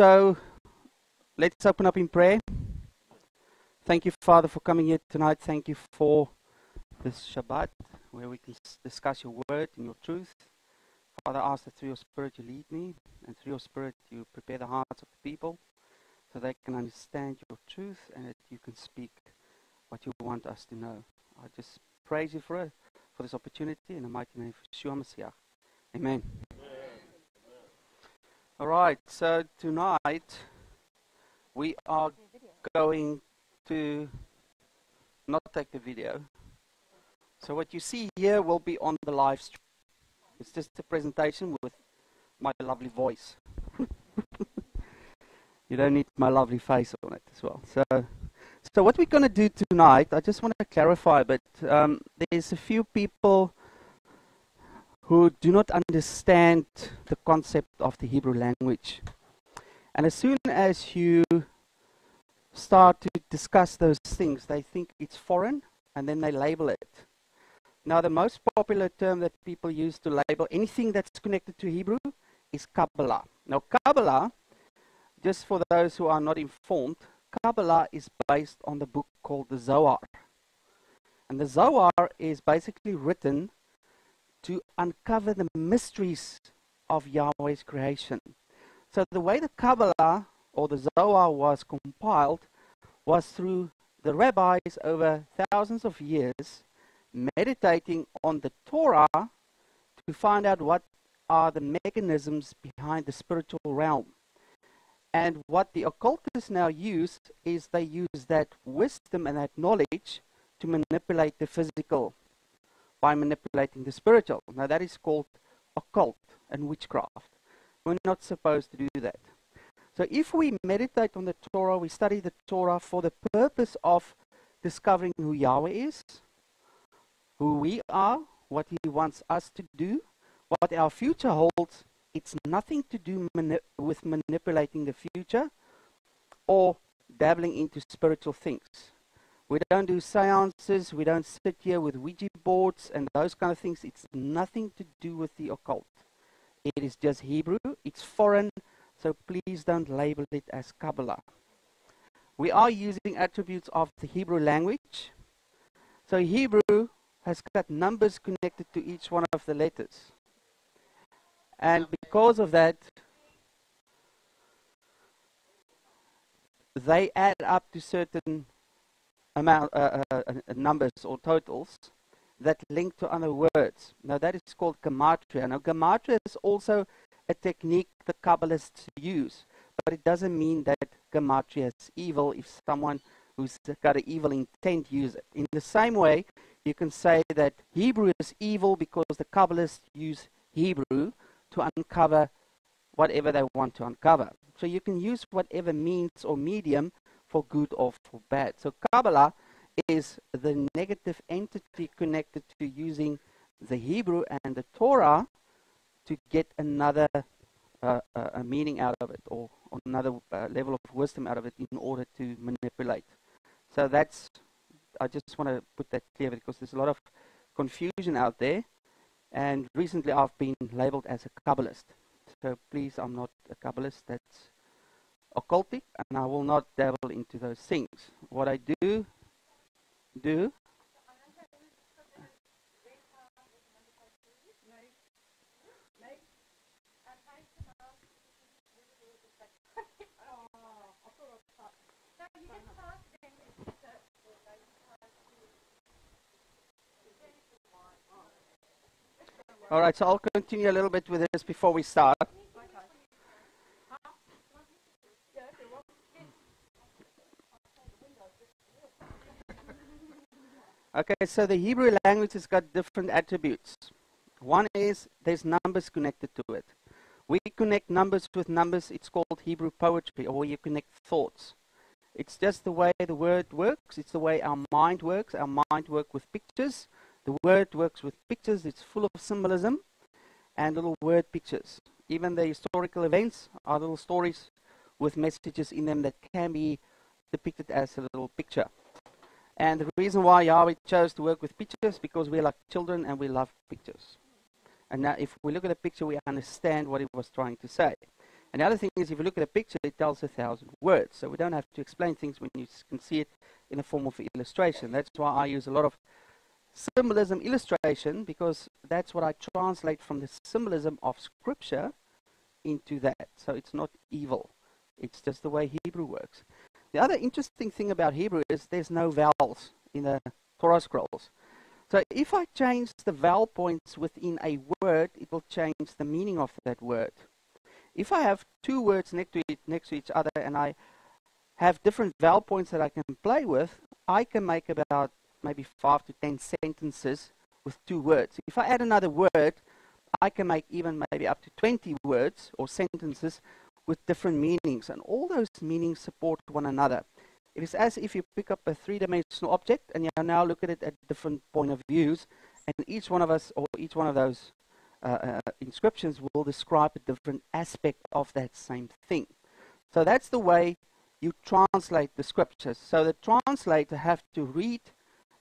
So let's open up in prayer. Thank you, Father, for coming here tonight. Thank you for this Shabbat where we can discuss your word and your truth. Father, I ask that through your Spirit you lead me, and through your Spirit you prepare the hearts of the people so they can understand your truth and that you can speak what you want us to know. I just praise you for it, for this opportunity in the mighty name of Yeshua Messiah. Amen. All right, so tonight we are going to not take the video. So what you see here will be on the live stream. It's just a presentation with my lovely voice. you don't need my lovely face on it as well. So, so what we're going to do tonight, I just want to clarify, but um, there's a few people who do not understand the concept of the Hebrew language. And as soon as you start to discuss those things, they think it's foreign and then they label it. Now, the most popular term that people use to label anything that's connected to Hebrew is Kabbalah. Now, Kabbalah, just for those who are not informed, Kabbalah is based on the book called the Zohar. And the Zohar is basically written to uncover the mysteries of Yahweh's creation. So the way the Kabbalah or the Zohar was compiled was through the rabbis over thousands of years meditating on the Torah to find out what are the mechanisms behind the spiritual realm. And what the occultists now use is they use that wisdom and that knowledge to manipulate the physical by manipulating the spiritual. Now, that is called occult and witchcraft. We're not supposed to do that. So, if we meditate on the Torah, we study the Torah for the purpose of discovering who Yahweh is, who we are, what He wants us to do, what our future holds, it's nothing to do mani- with manipulating the future or dabbling into spiritual things. We don't do seances. We don't sit here with Ouija boards and those kind of things. It's nothing to do with the occult. It is just Hebrew. It's foreign. So please don't label it as Kabbalah. We are using attributes of the Hebrew language. So Hebrew has got numbers connected to each one of the letters. And because of that, they add up to certain amount, uh, uh, uh, numbers or totals that link to other words. Now that is called gematria. Now gematria is also a technique the Kabbalists use, but it doesn't mean that gematria is evil if someone who's got an evil intent use it. In the same way, you can say that Hebrew is evil because the Kabbalists use Hebrew to uncover whatever they want to uncover. So you can use whatever means or medium for good or for bad. So Kabbalah is the negative entity connected to using the Hebrew and the Torah to get another uh, uh, meaning out of it or another uh, level of wisdom out of it in order to manipulate. So that's, I just want to put that clear because there's a lot of confusion out there. And recently I've been labeled as a Kabbalist. So please, I'm not a Kabbalist. That's occultic, and I will not dabble into those things. What I do, do, All right, so I'll continue a little bit with this before we start. Okay, so the Hebrew language has got different attributes. One is there's numbers connected to it. We connect numbers with numbers, it's called Hebrew poetry, or you connect thoughts. It's just the way the word works, it's the way our mind works. Our mind works with pictures. The word works with pictures, it's full of symbolism and little word pictures. Even the historical events are little stories with messages in them that can be depicted as a little picture. And the reason why Yahweh chose to work with pictures because we're like children and we love pictures. And now if we look at a picture, we understand what it was trying to say. And the other thing is, if you look at a picture, it tells a thousand words. So we don't have to explain things when you can see it in the form of illustration. That's why I use a lot of symbolism illustration, because that's what I translate from the symbolism of Scripture into that. So it's not evil. It's just the way Hebrew works. The other interesting thing about Hebrew is there's no vowels in the Torah scrolls. So if I change the vowel points within a word, it will change the meaning of that word. If I have two words next to, it, next to each other and I have different vowel points that I can play with, I can make about maybe five to ten sentences with two words. If I add another word, I can make even maybe up to 20 words or sentences with different meanings, and all those meanings support one another. It is as if you pick up a three-dimensional object and you now look at it at different point of views, and each one of us or each one of those uh, uh, inscriptions will describe a different aspect of that same thing. So that's the way you translate the scriptures. So the translator have to read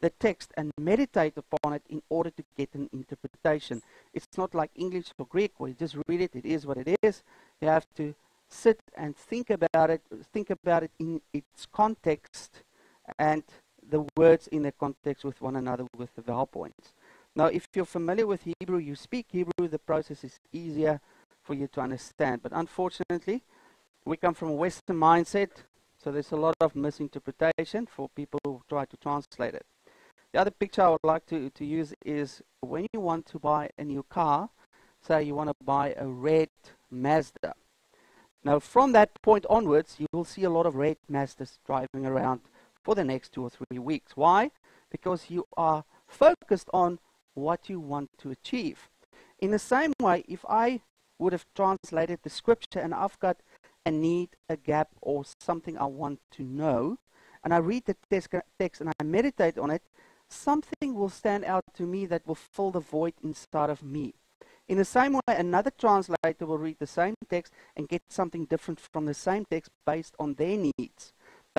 the text and meditate upon it in order to get an interpretation. It's not like English or Greek where you just read it, it is what it is. You have to sit and think about it, think about it in its context and the words in the context with one another with the vowel points. Now, if you're familiar with Hebrew, you speak Hebrew, the process is easier for you to understand. But unfortunately, we come from a Western mindset, so there's a lot of misinterpretation for people who try to translate it. The other picture I would like to, to use is when you want to buy a new car, say you want to buy a red Mazda. Now, from that point onwards, you will see a lot of red Mazdas driving around for the next two or three weeks. Why? Because you are focused on what you want to achieve. In the same way, if I would have translated the scripture and I've got a need, a gap, or something I want to know, and I read the text and I meditate on it, something will stand out to me that will fill the void inside of me. In the same way, another translator will read the same text and get something different from the same text based on their needs.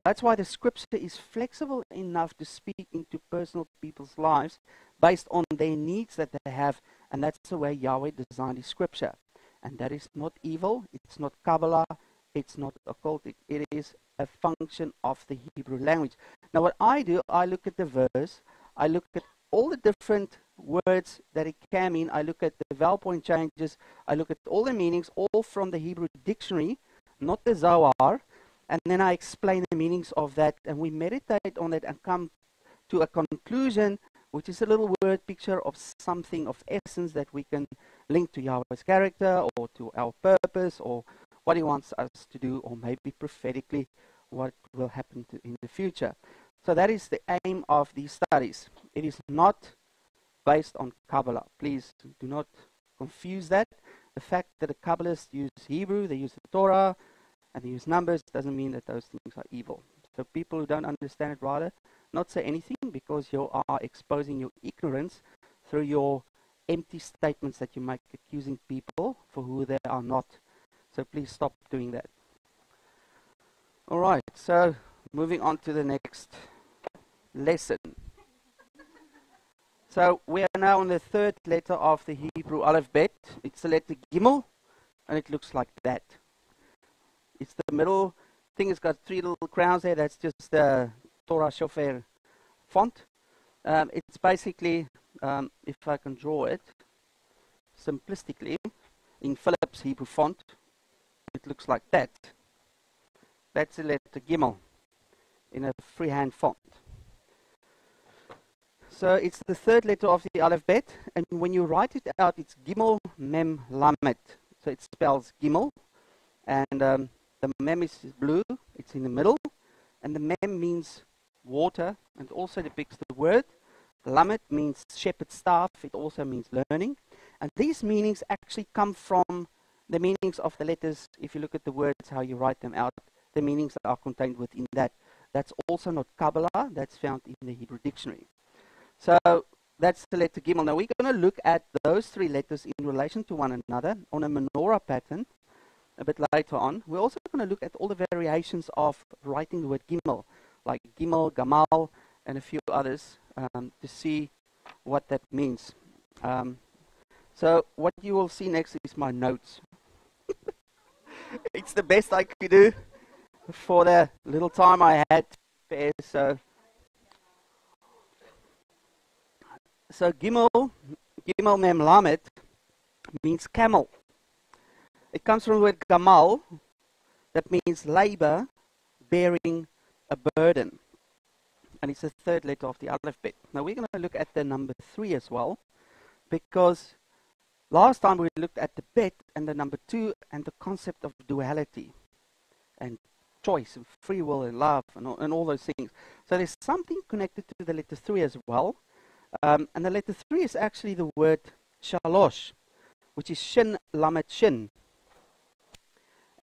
That's why the scripture is flexible enough to speak into personal people's lives based on their needs that they have, and that's the way Yahweh designed His scripture. And that is not evil, it's not Kabbalah, it's not occultic, it is a function of the Hebrew language. Now, what I do, I look at the verse, I look at all the different words that it can mean, I look at the vowel point changes, I look at all the meanings, all from the Hebrew dictionary, not the Zohar, and then I explain the meanings of that, and we meditate on it and come to a conclusion which is a little word picture of something of essence that we can link to Yahweh's character or to our purpose or what He wants us to do, or maybe prophetically what will happen in the future. So that is the aim of these studies. It is not based on Kabbalah. Please do not confuse that. The fact that the Kabbalists use Hebrew, they use the Torah, and they use numbers doesn't mean that those things are evil. So people who don't understand it rather not say anything because you are exposing your ignorance through your empty statements that you make accusing people for who they are not. So please stop doing that. All right, so moving on to the next lesson. So we are now on the third letter of the Hebrew alphabet. It's the letter Gimel, and it looks like that. It's the middle thing. It's got three little crowns there. That's just the Torah Shofar font. Um, it's basically, um, if I can draw it simplistically, in Phillips Hebrew font, it looks like that. That's the letter Gimel in a freehand font. So it's the third letter of the alphabet, and when you write it out, it's Gimel Mem Lamet. So it spells Gimel, and um, the Mem is blue, it's in the middle, and the Mem means water, and also depicts the word. Lamet means shepherd's staff, it also means learning. And these meanings actually come from the meanings of the letters. If you look at the words, how you write them out, the meanings that are contained within that. That's also not Kabbalah, that's found in the Hebrew dictionary. So that's the letter Gimel. Now we're going to look at those three letters in relation to one another on a menorah pattern a bit later on. We're also going to look at all the variations of writing the word Gimel like Gimel, Gamal, and a few others um, to see what that means. Um, so what you will see next is my notes. it's the best I could do for the little time I had there. So, so Gimel, Gimel Mem Lamed means camel. It comes from the word Gamal, that means labor bearing a burden. And it's the third letter of the alphabet. Now we're going to look at the number three as well, because last time we looked at the bet and the number two and the concept of duality and choice and free will and love and all, and all those things. So there's something connected to the letter three as well. Um, and the letter three is actually the word shalosh, which is shin lamet shin.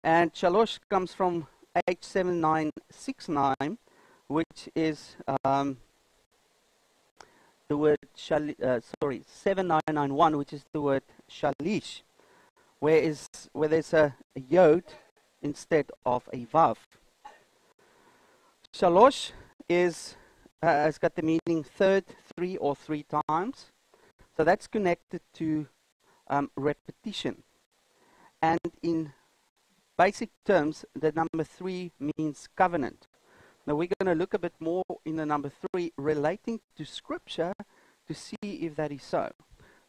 And shalosh comes from H7969, which is um, the word shali, uh, sorry 7991, which is the word shalish, where is where there's a, a yod instead of a vav. Shalosh is uh, has got the meaning third, three, or three times. So that's connected to um, repetition. And in basic terms, the number three means covenant. Now we're going to look a bit more in the number three relating to scripture to see if that is so.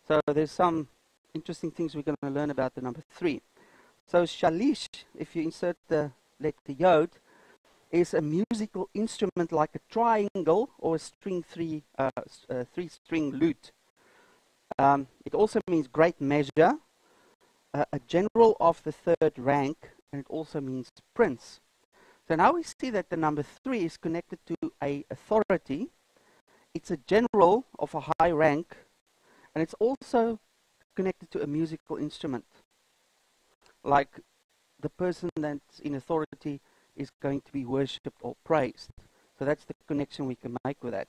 So there's some interesting things we're going to learn about the number three. So shalish, if you insert the letter yod, is a musical instrument like a triangle or a string three, uh, uh, three string lute. Um, it also means great measure, uh, a general of the third rank, and it also means prince. So now we see that the number three is connected to a authority. It's a general of a high rank, and it's also connected to a musical instrument. Like the person that's in authority is going to be worshipped or praised. So that's the connection we can make with that.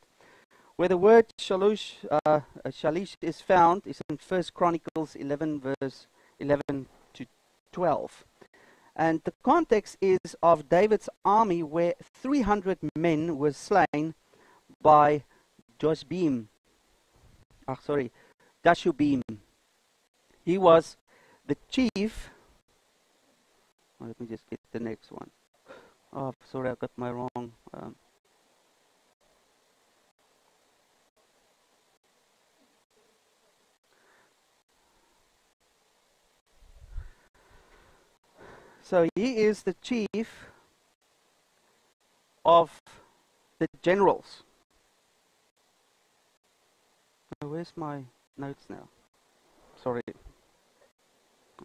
Where the word shalosh, uh, shalish is found is in First Chronicles 11, verse 11 to 12. And the context is of David's army where 300 men were slain by Joshbeam. Ah, sorry, Dashubim. He was the chief. Oh, let me just get the next one. Oh, sorry, I got my wrong. Um, So he is the chief of the generals. where's my notes now? Sorry.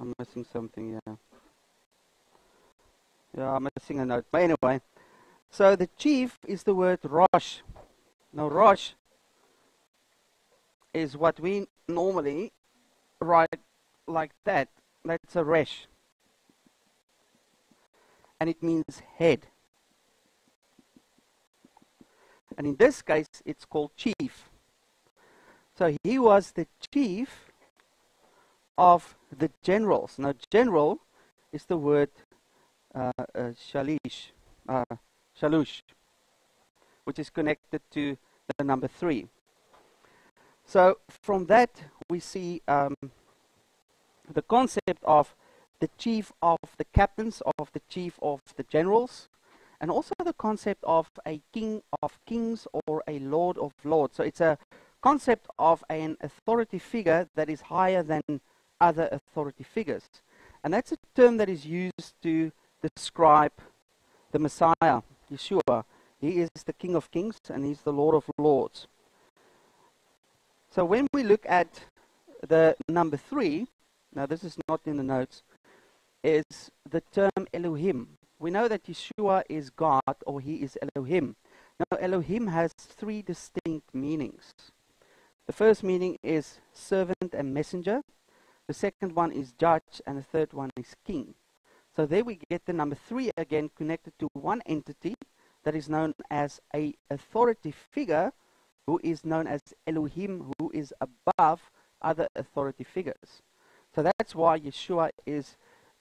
I'm missing something, yeah. Yeah, I'm missing a note. But anyway, so the chief is the word Rosh. Now, Rosh is what we normally write like that. That's a resh and it means head. And in this case, it's called chief. So he was the chief of the generals. Now, general is the word shalish, uh, shalush, which is connected to the number three. So from that, we see um, the concept of the chief of the captains, of the chief of the generals, and also the concept of a king of kings or a lord of lords. So it's a concept of an authority figure that is higher than other authority figures. And that's a term that is used to describe the Messiah, Yeshua. He is the King of Kings and he's the Lord of Lords. So when we look at the number three, now this is not in the notes, is the term Elohim. We know that Yeshua is God or he is Elohim. Now, Elohim has three distinct meanings. The first meaning is servant and messenger. The second one is judge, and the third one is king. So there we get the number three again connected to one entity that is known as a authority figure who is known as Elohim, who is above other authority figures. So that's why Yeshua is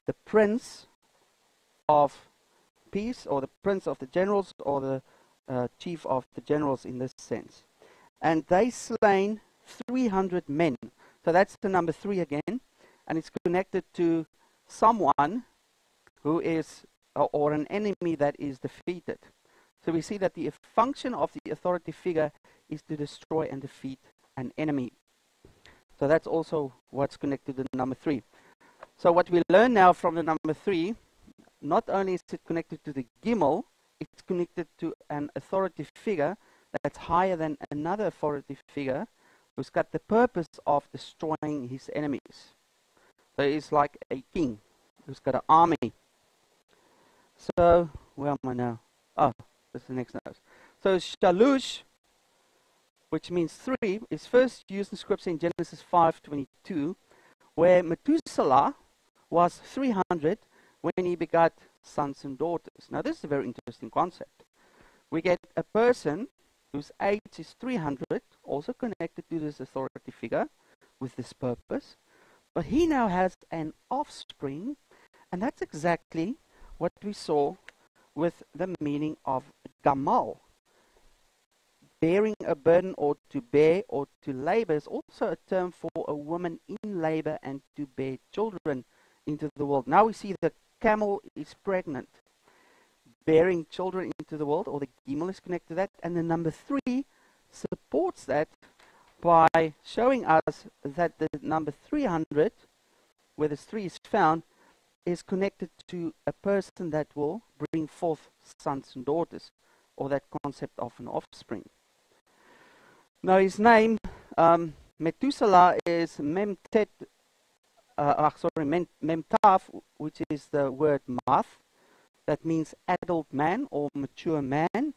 the prince of peace, or the prince of the generals, or the uh, chief of the generals in this sense. And they slain 300 men. So that's the number three again. And it's connected to someone who is, uh, or an enemy that is defeated. So we see that the function of the authority figure is to destroy and defeat an enemy. So that's also what's connected to the number three. So what we learn now from the number three, not only is it connected to the Gimel, it's connected to an authority figure that's higher than another authority figure who's got the purpose of destroying his enemies. So he's like a king who's got an army. So, where am I now? Oh, that's the next note. So Shalush, which means three, is first used in scripture in Genesis 5.22, where Methuselah was 300 when he begot sons and daughters. Now, this is a very interesting concept. We get a person whose age is 300, also connected to this authority figure with this purpose, but he now has an offspring, and that's exactly what we saw with the meaning of gamal. Bearing a burden or to bear or to labor is also a term for a woman in labor and to bear children into the world. Now we see the camel is pregnant, bearing children into the world, or the gimel is connected to that. And the number three supports that by showing us that the number 300, where this three is found, is connected to a person that will bring forth sons and daughters, or that concept of an offspring. Now his name, um, Methuselah, is Memtet uh, sorry, mem, which is the word math, that means adult man or mature man,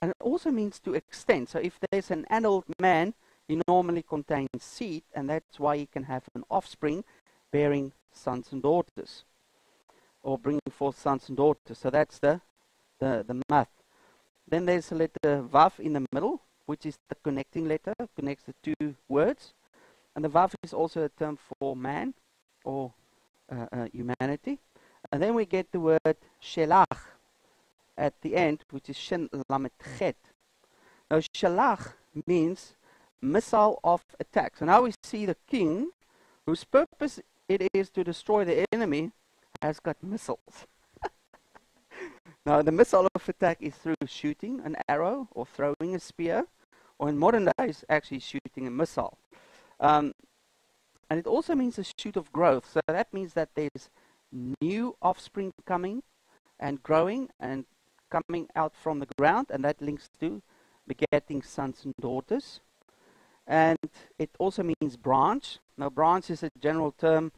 and it also means to extend. So if there's an adult man, he normally contains seed, and that's why he can have an offspring bearing sons and daughters, or bringing forth sons and daughters. So that's the, the, the math. Then there's a letter Vav in the middle, which is the connecting letter, connects the two words. And the Vav is also a term for man, or uh, uh, humanity. And then we get the word shelach at the end, which is shin lamet chet. Now, shelach means missile of attack. So now we see the king, whose purpose it is to destroy the enemy, has got missiles. now, the missile of attack is through shooting an arrow or throwing a spear, or in modern days, actually shooting a missile. Um, and it also means a shoot of growth. So that means that there's new offspring coming and growing and coming out from the ground, and that links to begetting sons and daughters. And it also means branch. Now, branch is a general term.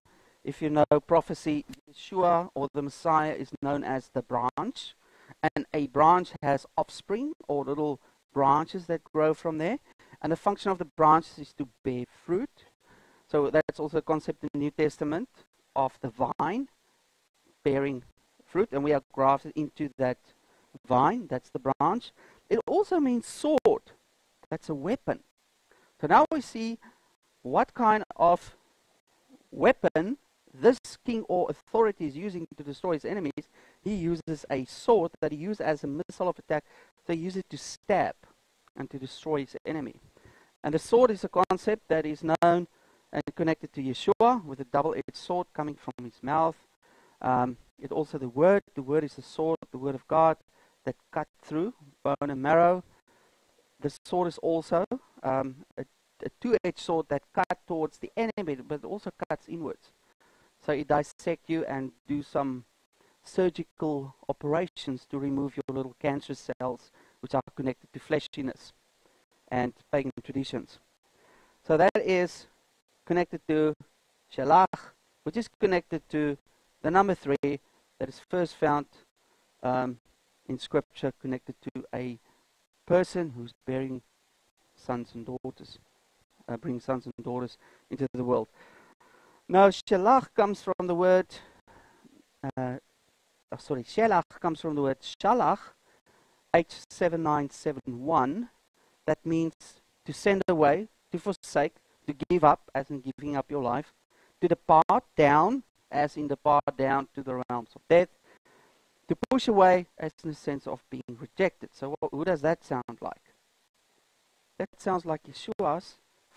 If you know prophecy, Yeshua or the Messiah is known as the branch. And a branch has offspring or little branches that grow from there. And the function of the branches is to bear fruit so that's also a concept in the New Testament of the vine bearing fruit, and we are grafted into that vine, that's the branch. It also means sword, that's a weapon. So now we see what kind of weapon this king or authority is using to destroy his enemies. He uses a sword that he uses as a missile of attack, so he uses it to stab and to destroy his enemy. And the sword is a concept that is known and connected to Yeshua with a double-edged sword coming from his mouth. Um, it also the word. The word is the sword, the word of God that cut through bone and marrow. The sword is also um, a, a two-edged sword that cut towards the enemy, but also cuts inwards. So it dissect you and do some surgical operations to remove your little cancer cells, which are connected to fleshiness and pagan traditions. So that is connected to Shalach, which is connected to the number three that is first found um, in Scripture, connected to a person who's bearing sons and daughters, uh, bringing sons and daughters into the world. Now, Shalach comes from the word, uh, oh, sorry, Shalach comes from the word Shalach, H7971, that means to send away, to forsake, to give up, as in giving up your life, to depart down, as in depart down to the realms of death, to push away, as in the sense of being rejected. So, what, who does that sound like? That sounds like Yeshua's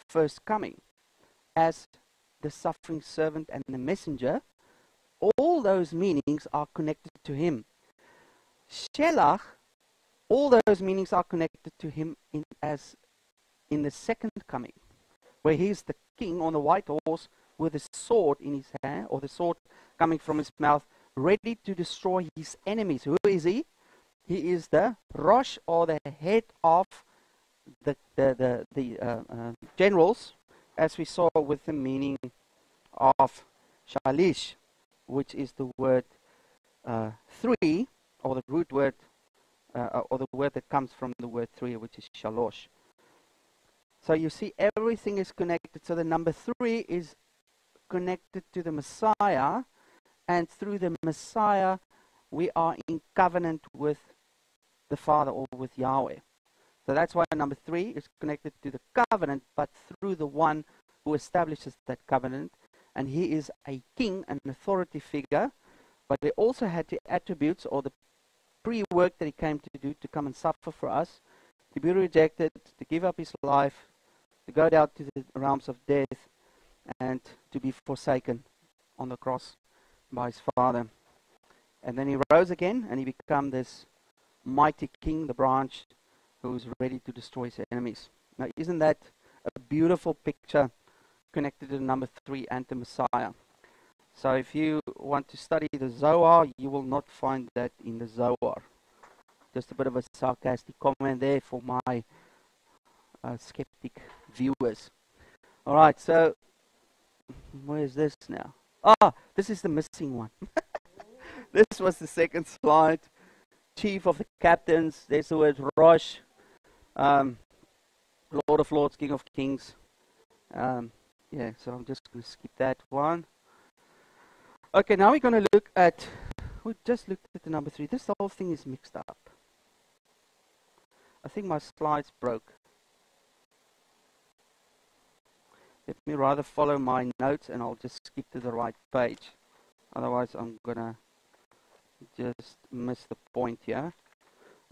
first coming as the suffering servant and the messenger, all those meanings are connected to him. Shelach, all those meanings are connected to him in, as in the second coming, where he is the king on the white horse with a sword in his hand, or the sword coming from his mouth, ready to destroy his enemies. Who is he? He is the Rosh, or the head of the, the, the, the uh, uh, generals, as we saw with the meaning of Shalish, which is the word uh, three, or the root word, uh, or the word that comes from the word three, which is Shalosh. So you see, everything is connected. So the number three is connected to the Messiah, and through the Messiah, we are in covenant with the Father or with Yahweh. So that's why number three is connected to the covenant, but through the one who establishes that covenant. And he is a king, an authority figure, but he also had the attributes or the pre work that he came to do to come and suffer for us, to be rejected, to give up his life, to go down to the realms of death, and to be forsaken on the cross by his Father. And then he rose again and he became this mighty king, the branch who's ready to destroy his enemies. Now, isn't that a beautiful picture connected to number three and the Messiah? So, if you want to study the Zohar, you will not find that in the Zohar. Just a bit of a sarcastic comment there for my uh, skeptic viewers. All right, so where's this now? Ah, this is the missing one. this was the second slide. Chief of the captains. There's the word Rosh. Um, Lord of Lords, King of Kings. Um, yeah, so I'm just going to skip that one. Okay, now we're going to look at. We just looked at the number three. This whole thing is mixed up. I think my slides broke. Let me rather follow my notes and I'll just skip to the right page. Otherwise, I'm going to just miss the point here.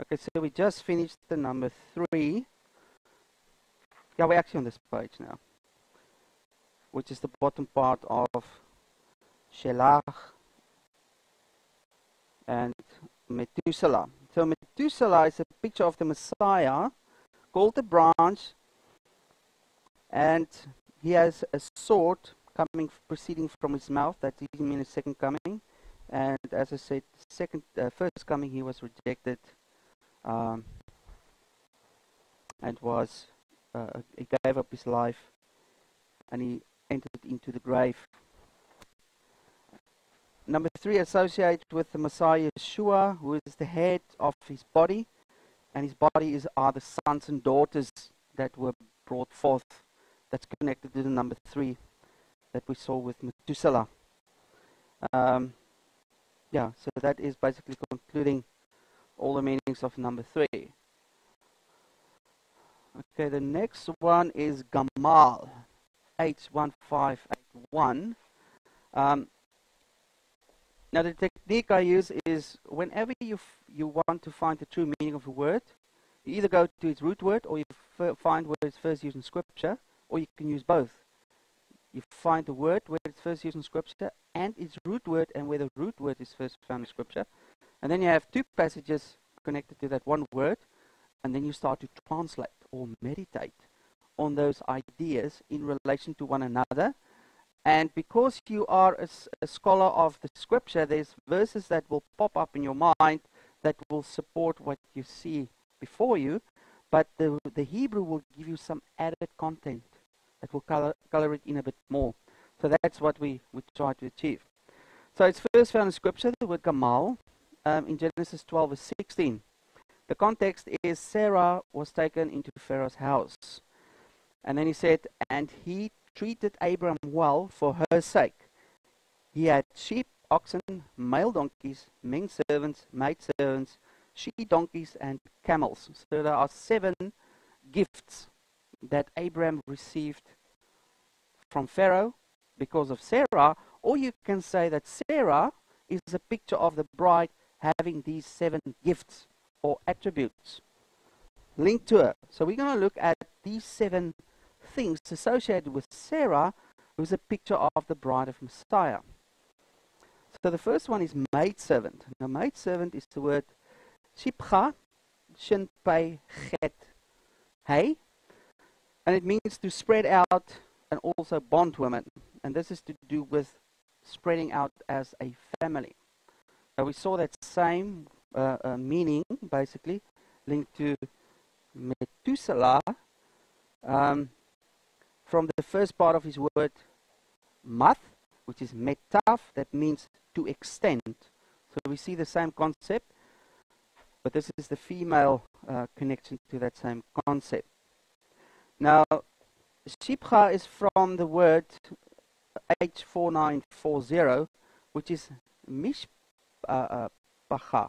Okay, so we just finished the number three. Yeah, we're actually on this page now, which is the bottom part of Shelach and Methuselah. So Methuselah is a picture of the Messiah called the branch, and he has a sword coming, proceeding from his mouth. That is mean his second coming. And as I said, second, uh, first coming, he was rejected um, and was uh, he gave up his life and he entered into the grave. Number three, associated with the Messiah Yeshua, who is the head of his body, and his body is are the sons and daughters that were brought forth. That's connected to the number three that we saw with Methuselah. Um, yeah, so that is basically concluding all the meanings of number three. Okay, the next one is Gamal, H1581. Um, now the technique I use is whenever you, you want to find the true meaning of a word, you either go to its root word or you find where it's first used in scripture, or you can use both. You find the word where it's first used in scripture and its root word and where the root word is first found in scripture. And then you have two passages connected to that one word, and then you start to translate or meditate on those ideas in relation to one another. And because you are a, a, scholar of the scripture, there's verses that will pop up in your mind that will support what you see before you, but the, the Hebrew will give you some added content that will color, color it in a bit more. So that's what we, we try to achieve. So it's first found in scripture, the word Gamal, um, in Genesis 12 verse 16. The context is Sarah was taken into Pharaoh's house. And then he said, and he treated Abram well for her sake. He had sheep, oxen, male donkeys, men servants, maid servants, she donkeys, and camels. So there are seven gifts that Abram received from Pharaoh because of Sarah, or you can say that Sarah is a picture of the bride having these seven gifts or attributes linked to her. So we're going to look at these seven things associated with Sarah, who's a picture of the bride of Messiah. So the first one is maidservant. Now maidservant is the word shipcha, shin pei het, hey, and it means to spread out and also bondwoman. And this is to do with spreading out as a family. We saw that same uh, uh, meaning, basically, linked to Methuselah um, from the first part of his word, math, which is metaf, that means to extend. So we see the same concept, but this is the female uh, connection to that same concept. Now, Shipcha is from the word H4940, which is Mishpacha. Uh, uh,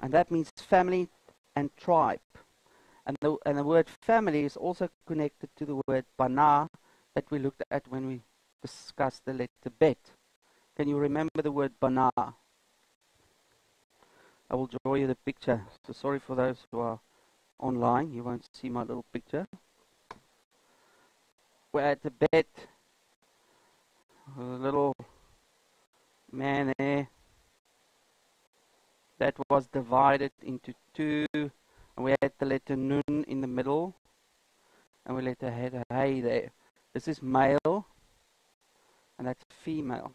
and that means family and tribe. And the, and the word family is also connected to the word bana that we looked at when we discussed the letter bet. Can you remember the word bana? I will draw you the picture. So sorry for those who are online, you won't see my little picture. We're at the bed. A little man there that was divided into two and we had the letter nun in the middle, and we letter had a hey there. This is male, and that's female.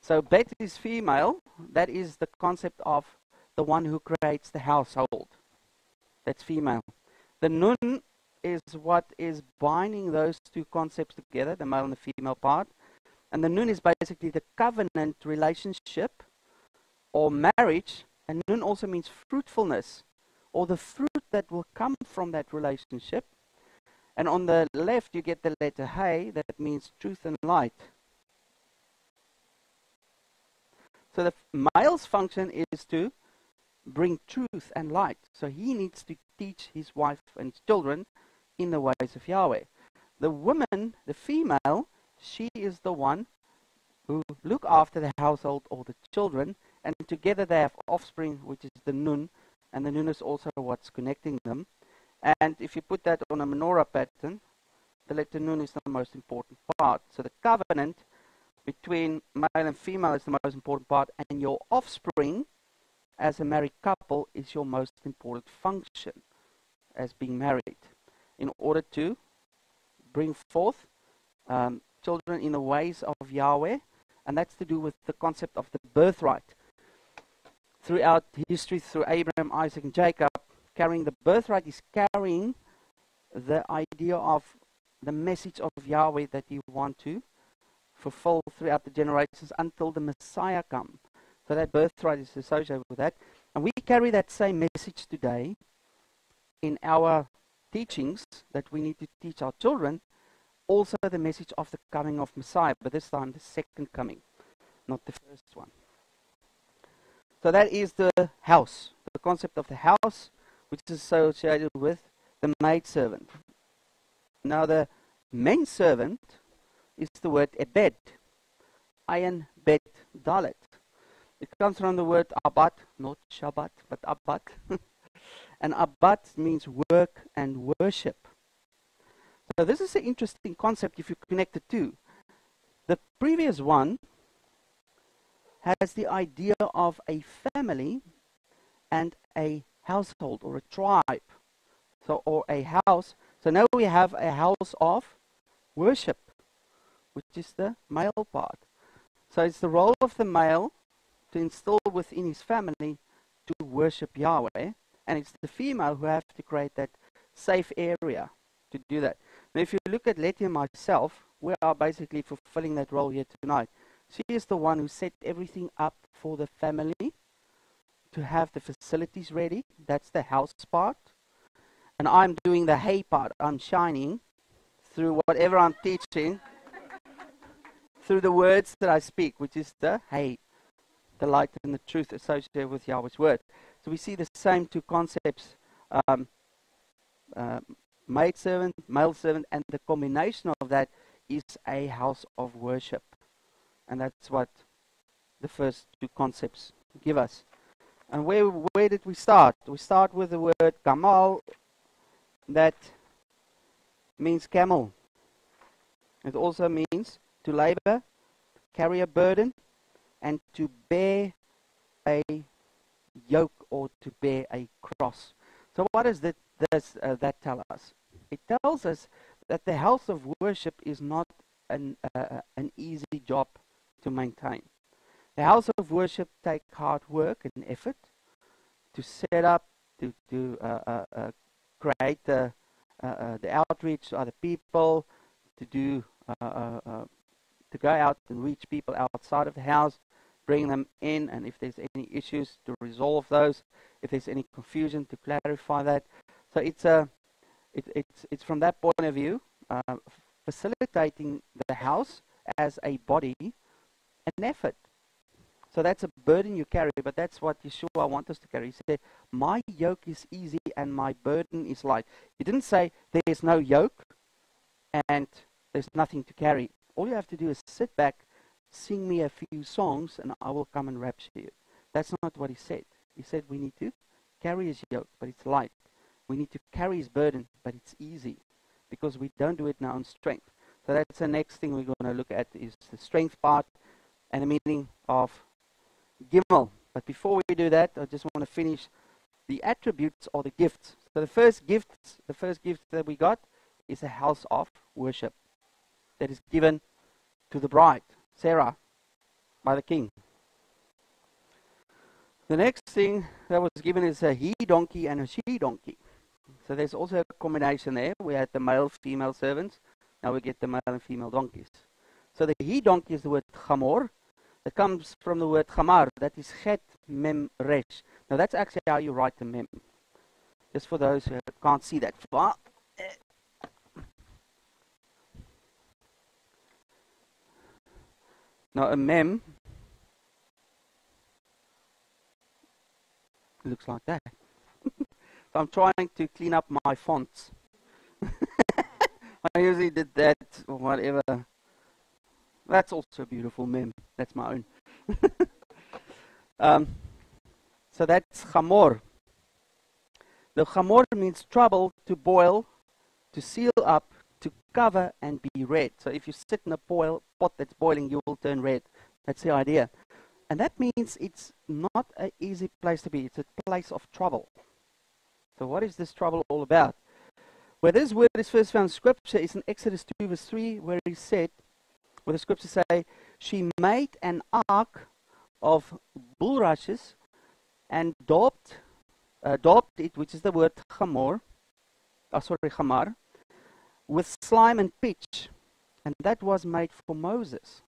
So Bet is female. That is the concept of the one who creates the household. That's female. The nun is what is binding those two concepts together, the male and the female part. And the nun is basically the covenant relationship or marriage and nun also means fruitfulness, or the fruit that will come from that relationship. And on the left, you get the letter Hey, that means truth and light. So the male's function is to bring truth and light. So he needs to teach his wife and his children in the ways of Yahweh. The woman, the female, she is the one who look after the household or the children and together they have offspring, which is the nun, and the nun is also what's connecting them. And if you put that on a menorah pattern, the letter nun is the most important part. So the covenant between male and female is the most important part, and your offspring as a married couple is your most important function as being married in order to bring forth um, children in the ways of Yahweh, and that's to do with the concept of the birthright throughout history through Abraham, Isaac, and Jacob, carrying the birthright is carrying the idea of the message of Yahweh that you want to fulfill throughout the generations until the Messiah comes. So that birthright is associated with that. And we carry that same message today in our teachings that we need to teach our children. Also, the message of the coming of Messiah, but this time the second coming, not the first one. So that is the house, the concept of the house, which is associated with the maid servant. Now the main servant is the word ebed, ayin bet dalet. It comes from the word abad, not Shabbat, but abad. and abad means work and worship. So this is an interesting concept if you connect the two. The previous one has the idea of a family and a household or a tribe. So, or a house. So now we have a house of worship, which is the male part. So it's the role of the male to instill within his family to worship Yahweh, and it's the female who have to create that safe area to do that. Now, if you look at Letty and myself, we are basically fulfilling that role here tonight. She is the one who set everything up for the family to have the facilities ready. That's the house part. And I'm doing the hey part. I'm shining through whatever I'm teaching, through the words that I speak, which is the hey, the light and the truth associated with Yahweh's word. So we see the same two concepts um, uh, maid servant, male servant, and the combination of that is a house of worship. And that's what the first two concepts give us. And where, where did we start? We start with the word gamal, that means camel. It also means to labor carry a burden and to bear a yoke or to bear a cross. So, what does that, does, uh, that tell us? It tells us that the house of worship is not an, uh an easy job to maintain. The house of worship takes hard work and effort to set up, to, to uh, uh, uh create the, uh, the outreach to other people, to do to go out and reach people outside of the house, bring them in, and if there's any issues, to resolve those. If there's any confusion, to clarify that. So it's a, it, it's it's from that point of view, uh, facilitating the house as a body, an effort. So that's a burden you carry, but that's what Yeshua wants us to carry. He said, My yoke is easy and my burden is light. He didn't say there's no yoke and there's nothing to carry. All you have to do is sit back, sing me a few songs, and I will come and rapture you. That's not what he said. He said we need to carry his yoke, but it's light. We need to carry his burden, but it's easy because we don't do it now in our own strength. So that's the next thing we're going to look at is the strength part and the meaning of Gimel. But before we do that, I just want to finish the attributes or the gifts. So the first gift, the first gift that we got is a house of worship that is given to the bride, Sarah, by the king. The next thing that was given is a he donkey and a she donkey. So there's also a combination there. We had the male female servants. Now we get the male and female donkeys. So the he donkey is the word chamor. It comes from the word chamar. That is chet mem resh. Now that's actually how you write the mem. Just for those who can't see that. far. Now a mem looks like that. so I'm trying to clean up my fonts. I usually did that or whatever. That's also beautiful mem. That's my own. um, so that's chamor. The chamor means trouble, to boil, to seal up, to cover and be red. So if you sit in a boil, pot that's boiling, you will turn red. That's the idea. And that means it's not an easy place to be. It's a place of trouble. So what is this trouble all about? Where this word is first found in Scripture is in Exodus 2 verse 3 where he said, where the Scriptures say, she made an ark of bulrushes and daubed, uh, daubed it, which is the word chamor, oh, sorry, chamar, with slime and pitch. And that was made for Moses.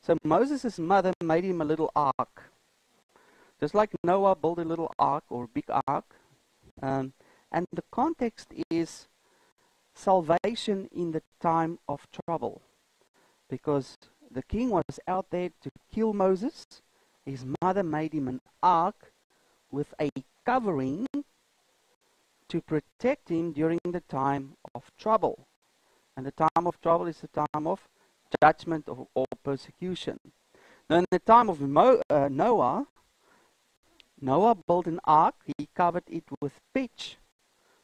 So Moses' mother made him a little ark. Just like Noah built a little ark or big ark. Um, and the context is salvation in the time of trouble. Because the king was out there to kill Moses. His mother made him an ark with a covering to protect him during the time of trouble. And the time of trouble is the time of judgment or, or persecution. Now, in the time of Mo, uh, Noah, Noah built an ark. He covered it with pitch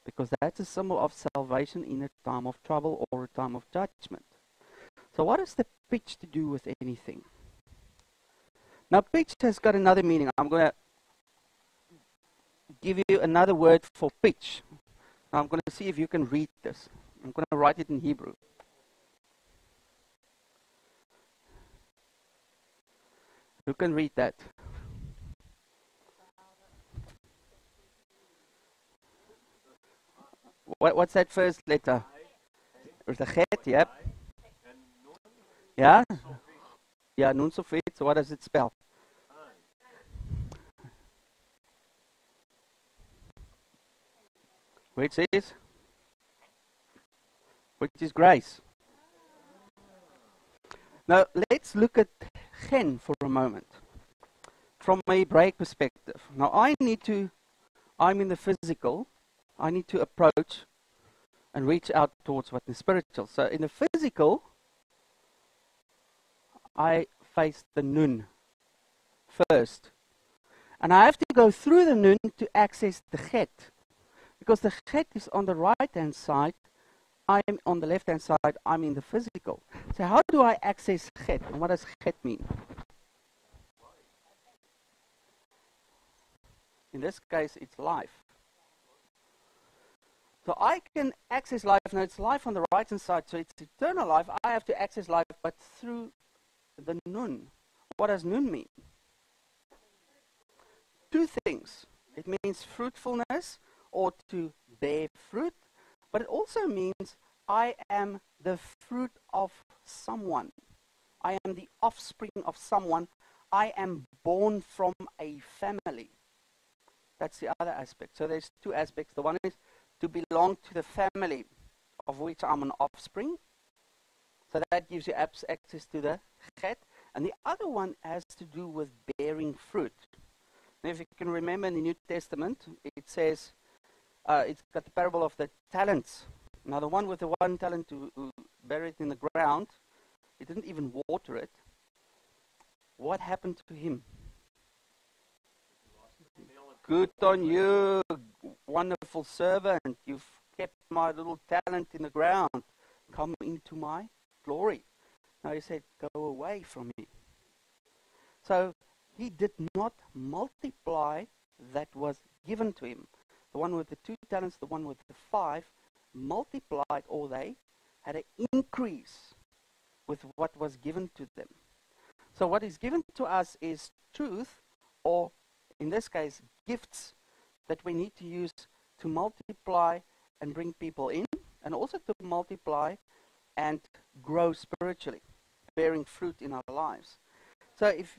because that's a symbol of salvation in a time of trouble or a time of judgment. So, what has the pitch to do with anything? Now, pitch has got another meaning. I'm going to give you another word for pitch. Now, I'm going to see if you can read this. I'm going to write it in Hebrew. Who can read that? What, what's that first letter? There's a chet, yep. Yeah? Yeah, nun sofit. So what does it spell? Which is? Which is grace. Now, let's look at chen for a moment from a break perspective. Now, I need to, I'm in the physical, I need to approach and reach out towards what is spiritual. So, in the physical, I face the nun first. And I have to go through the nun to access the chet. Because the chet is on the right hand side I'm on the left hand side, I'm in the physical. So, how do I access Chet? And what does Chet mean? In this case, it's life. So I can access life. Now it's life on the right hand side, so it's eternal life. I have to access life, but through the nun. What does nun mean? Two things. It means fruitfulness or to bear fruit, but it also means I am the fruit of someone. I am the offspring of someone. I am born from a family. That's the other aspect. So there's two aspects. The one is to belong to the family of which I'm an offspring. So that gives you access to the chet. And the other one has to do with bearing fruit. Now, if you can remember in the New Testament, it says, uh, it's got the parable of the talents. Now, the one with the one talent who, who buried it in the ground, he didn't even water it. What happened to him? Good on you, wonderful servant. You've kept my little talent in the ground. Come into my glory. Now he said, Go away from me. So he did not multiply that was given to him. The one with the two talents, the one with the five, multiplied, or they had an increase with what was given to them. So what is given to us is truth, or in this case, gifts that we need to use to multiply and bring people in, and also to multiply and grow spiritually, bearing fruit in our lives. So if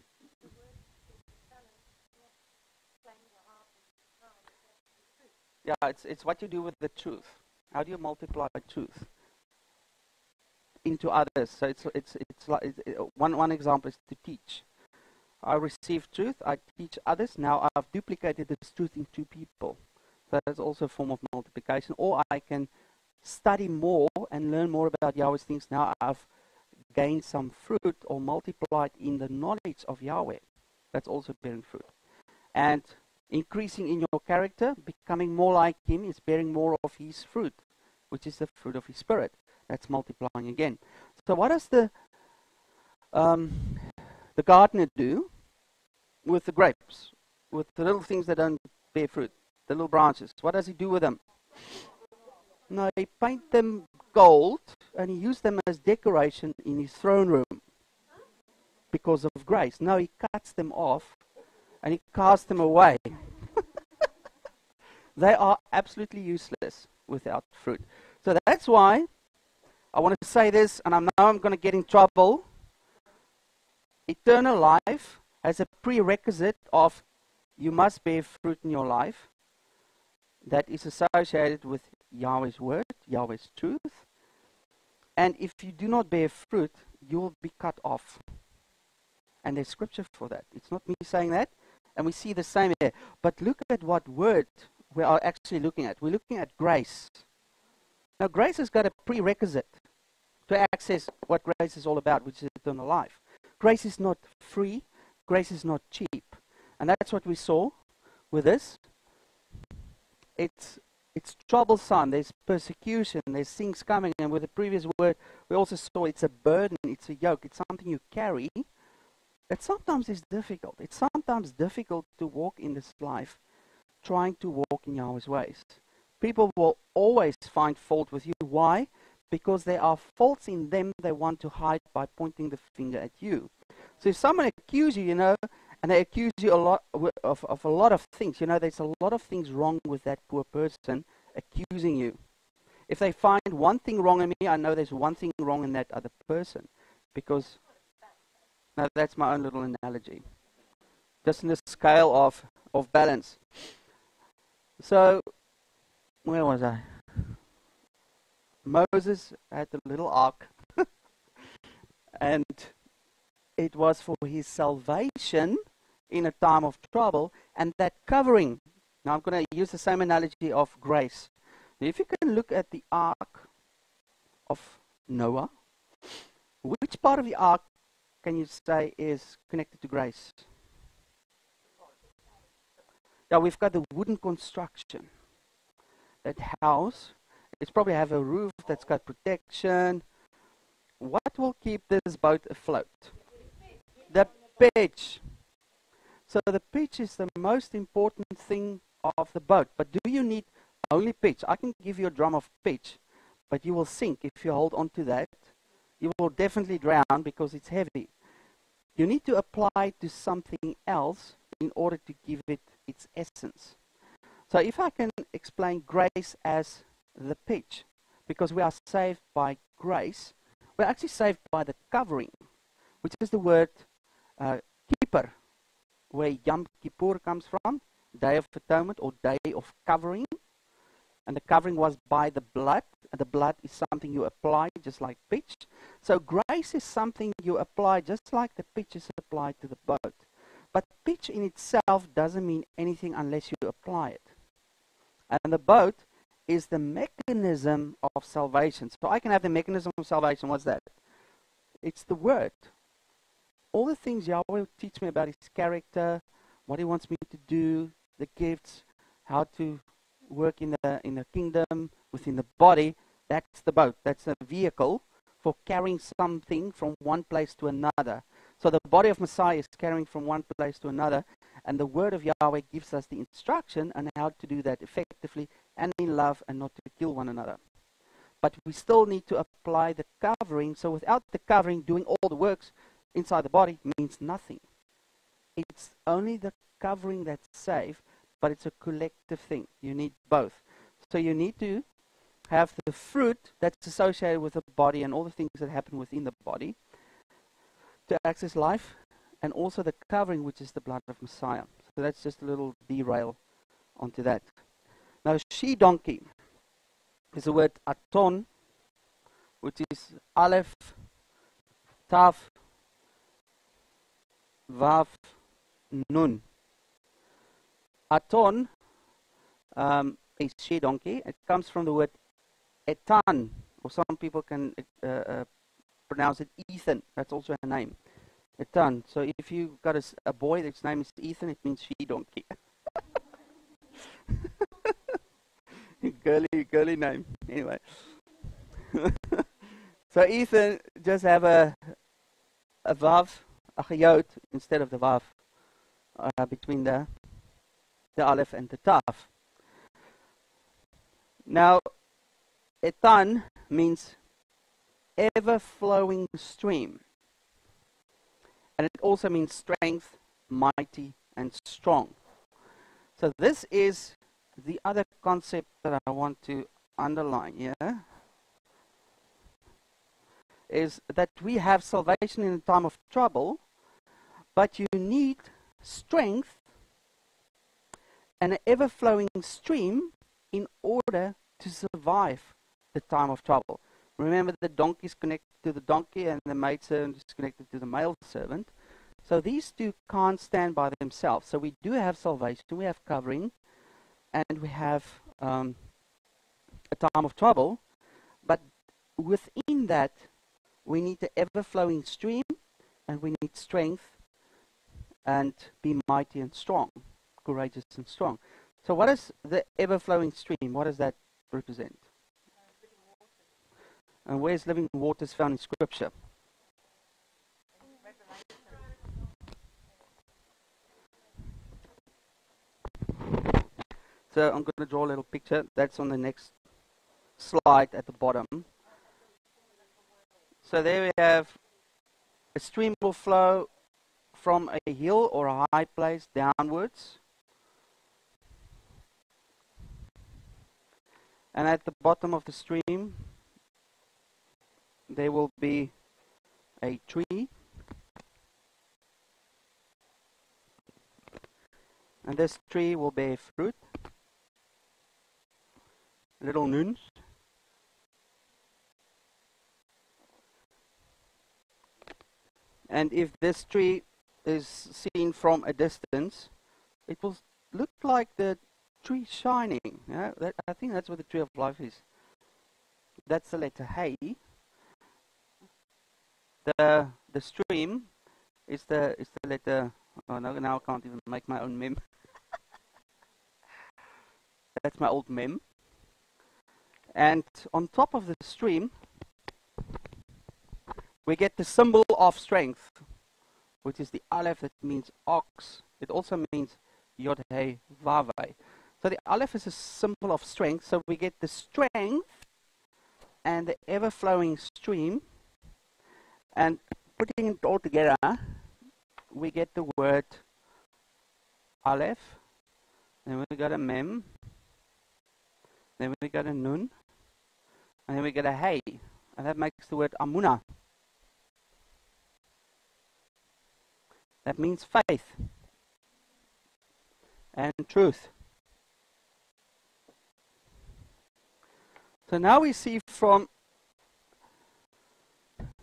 yeah, it's it's what you do with the truth. How do you multiply truth into others? So it's it's it's like it's, it, one one example is to teach. I receive truth, I teach others. Now I've duplicated this truth in two people. So that's also a form of multiplication. Or I can study more and learn more about Yahweh's things. Now I've gained some fruit or multiplied in the knowledge of Yahweh. That's also bearing fruit. And increasing in your character, becoming more like Him, is bearing more of His fruit, which is the fruit of His Spirit. That's multiplying again. So, what does the um, the gardener do with the grapes, with the little things that don't bear fruit, the little branches? What does he do with them? No, he paint them gold and he used them as decoration in his throne room because of grace. Now he cuts them off and he casts them away. they are absolutely useless without fruit. So that's why I want to say this, and I know I'm going to get in trouble eternal life has a prerequisite of you must bear fruit in your life that is associated with Yahweh's word, Yahweh's truth. And if you do not bear fruit, you will be cut off. And there's scripture for that. It's not me saying that. And we see the same here. But look at what word we are actually looking at. We're looking at grace. Now, grace has got a prerequisite to access what grace is all about, which is eternal life. Grace is not free, grace is not cheap. And that's what we saw with this. It's it's troublesome, there's persecution, there's things coming, and with the previous word we also saw it's a burden, it's a yoke, it's something you carry. That sometimes is difficult. It's sometimes difficult to walk in this life trying to walk in Yahweh's ways. People will always find fault with you. Why? because there are faults in them they want to hide by pointing the finger at you. So if someone accuses you, you know, and they accuse you a lot of, of a lot of things, you know, there's a lot of things wrong with that poor person accusing you. If they find one thing wrong in me, I know there's one thing wrong in that other person. Because, now that's my own little analogy. Just in the scale of, of balance. So, where was I? Moses had the little ark, and it was for his salvation in a time of trouble, and that covering. Now, I'm going to use the same analogy of grace. If you can look at the ark of Noah, which part of the ark can you say is connected to grace? Yeah, we've got the wooden construction. That house It's probably have a roof that's got protection. What will keep this boat afloat? The pitch. So the pitch is the most important thing of the boat. But do you need only pitch? I can give you a drum of pitch, but you will sink if you hold on to that. You will definitely drown because it's heavy. You need to apply to something else in order to give it its essence. So if I can explain grace as the pitch, because we are saved by grace, we're actually saved by the covering, which is the word uh, keeper, where Yom Kippur comes from, Day of Atonement or Day of Covering. And the covering was by the blood, and the blood is something you apply, just like pitch. So grace is something you apply, just like the pitch is applied to the boat. But pitch in itself doesn't mean anything unless you apply it. And the boat is the mechanism of salvation. So I can have the mechanism of salvation. What's that? It's the word. All the things Yahweh will teach me about his character, what he wants me to do, the gifts, how to work in the in the kingdom, within the body, that's the boat. That's a vehicle for carrying something from one place to another. So the body of Messiah is carrying from one place to another, and the word of Yahweh gives us the instruction on how to do that effectively and in love and not to kill one another. But we still need to apply the covering. So without the covering, doing all the works inside the body means nothing. It's only the covering that's safe, but it's a collective thing. You need both. So you need to have the fruit that's associated with the body and all the things that happen within the body to access life, and also the covering, which is the blood of Messiah. So that's just a little derail onto that. Now, she donkey is the word aton, which is aleph, taf, vav, nun. Aton um, is she donkey. It comes from the word etan, or some people can uh, uh, pronounce it Ethan. That's also a name. Etan. So if you've got a, a boy that's name is Ethan, it means she donkey. girly, girly name. Anyway. so Ethan just have a a vav, a chayot, instead of the vav uh, between the the aleph and the taf. Now, etan means ever flowing stream. And it also means strength, mighty, and strong. So this is the other concept that I want to underline here is that we have salvation in a time of trouble, but you need strength and an ever flowing stream in order to survive the time of trouble. Remember, the donkey is connected to the donkey, and the maidservant is connected to the male servant. So these two can't stand by themselves. So we do have salvation, we have covering, and we have um, a time of trouble. But within that, we need the ever flowing stream, and we need strength and be mighty and strong, courageous and strong. So, what is the ever flowing stream? What does that represent? And where's living waters found in Scripture? So I'm going to draw a little picture. That's on the next slide at the bottom. So there we have a stream will flow from a hill or a high place downwards. And at the bottom of the stream, there will be a tree. And this tree will bear fruit little nuns. And if this tree is seen from a distance, it will look like the tree shining. Yeah? That, I think that's what the tree of life is. That's the letter Hey. The the stream is the is the letter. Oh no, now I can't even make my own mem. that's my old mem And on top of the stream, we get the symbol of strength, which is the aleph that means ox. It also means yod hey vav. So the aleph is a symbol of strength. So we get the strength and the ever-flowing stream. And putting it all together, we get the word aleph. Then we got a mem. Then we got a nun. And then we get a hey. And that makes the word amuna. That means faith and truth. So now we see from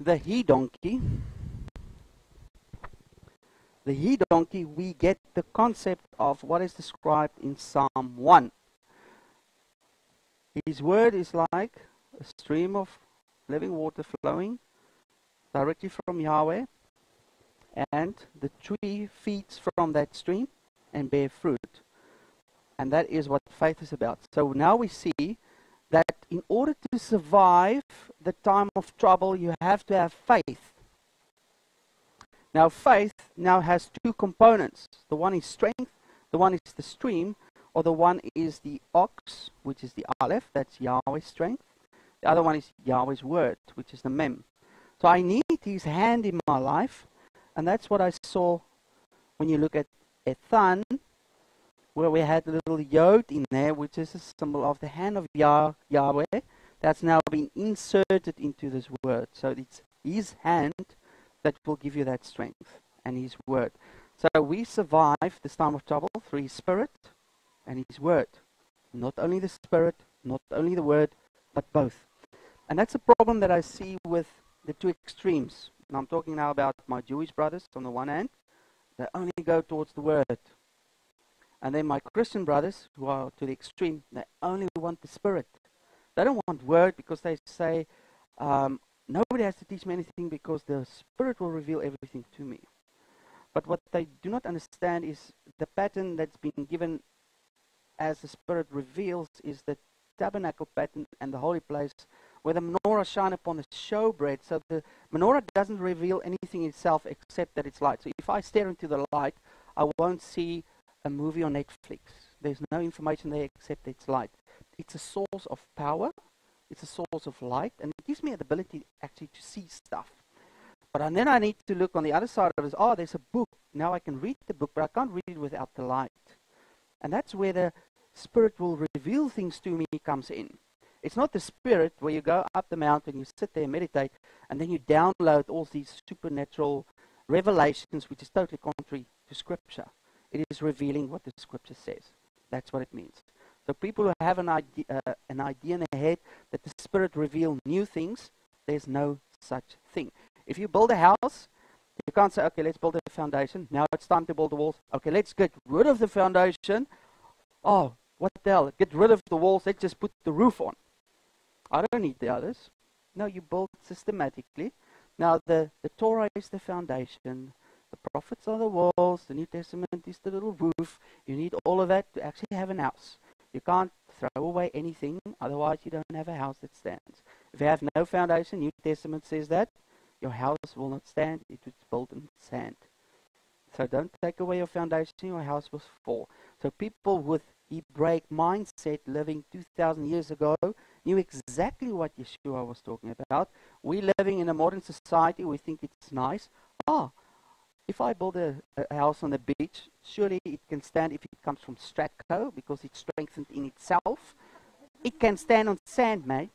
the he donkey, the he donkey, we get the concept of what is described in Psalm 1. His word is like a stream of living water flowing directly from Yahweh, and the tree feeds from that stream and bear fruit. And that is what faith is about. So now we see that in order to survive the time of trouble, you have to have faith. Now, faith now has two components. The one is strength, the one is the stream, or the one is the ox, which is the aleph, that's Yahweh's strength. The other one is Yahweh's word, which is the mem. So I need his hand in my life, and that's what I saw when you look at Ethan, where we had a little yod in there, which is a symbol of the hand of Yah, Yahweh, that's now been inserted into this word. So it's his hand that will give you that strength and his word. So we survive this time of trouble through his spirit and his word. Not only the spirit, not only the word, but both. And that's a problem that I see with the two extremes. And I'm talking now about my Jewish brothers on the one hand, they only go towards the word. And then my Christian brothers, who are to the extreme, they only want the Spirit. They don't want word because they say, um, nobody has to teach me anything because the Spirit will reveal everything to me. But what they do not understand is the pattern that's been given as the Spirit reveals is the tabernacle pattern and the holy place where the menorah shine upon the showbread. So the menorah doesn't reveal anything itself except that it's light. So if I stare into the light, I won't see a movie on Netflix. There's no information there except it's light. It's a source of power, it's a source of light, and it gives me the ability actually to see stuff. But and then I need to look on the other side of it. Oh, there's a book. Now I can read the book, but I can't read it without the light. And that's where the Spirit will reveal things to me comes in. It's not the Spirit where you go up the mountain, you sit there meditate, and then you download all these supernatural revelations, which is totally contrary to Scripture. It is revealing what the scripture says. That's what it means. So people who have an idea, uh, an idea in their head that the Spirit reveals new things, there's no such thing. If you build a house, you can't say, okay, let's build a foundation. Now it's time to build the walls. Okay, let's get rid of the foundation. Oh, what the hell? Get rid of the walls. Let's just put the roof on. I don't need the others. No, you build systematically. Now the, the Torah is the foundation. The prophets are the walls, the New Testament is the little roof. You need all of that to actually have a house. You can't throw away anything, otherwise you don't have a house that stands. If you have no foundation, New Testament says that your house will not stand, it was built on sand. So don't take away your foundation, your house will fall. So people with Hebraic mindset living 2,000 years ago knew exactly what Yeshua was talking about. We're living in a modern society, we think it's nice. Ah, if I build a, a, house on the beach, surely it can stand if it comes from Stratco because it's strengthened in itself. It can stand on sand, mate.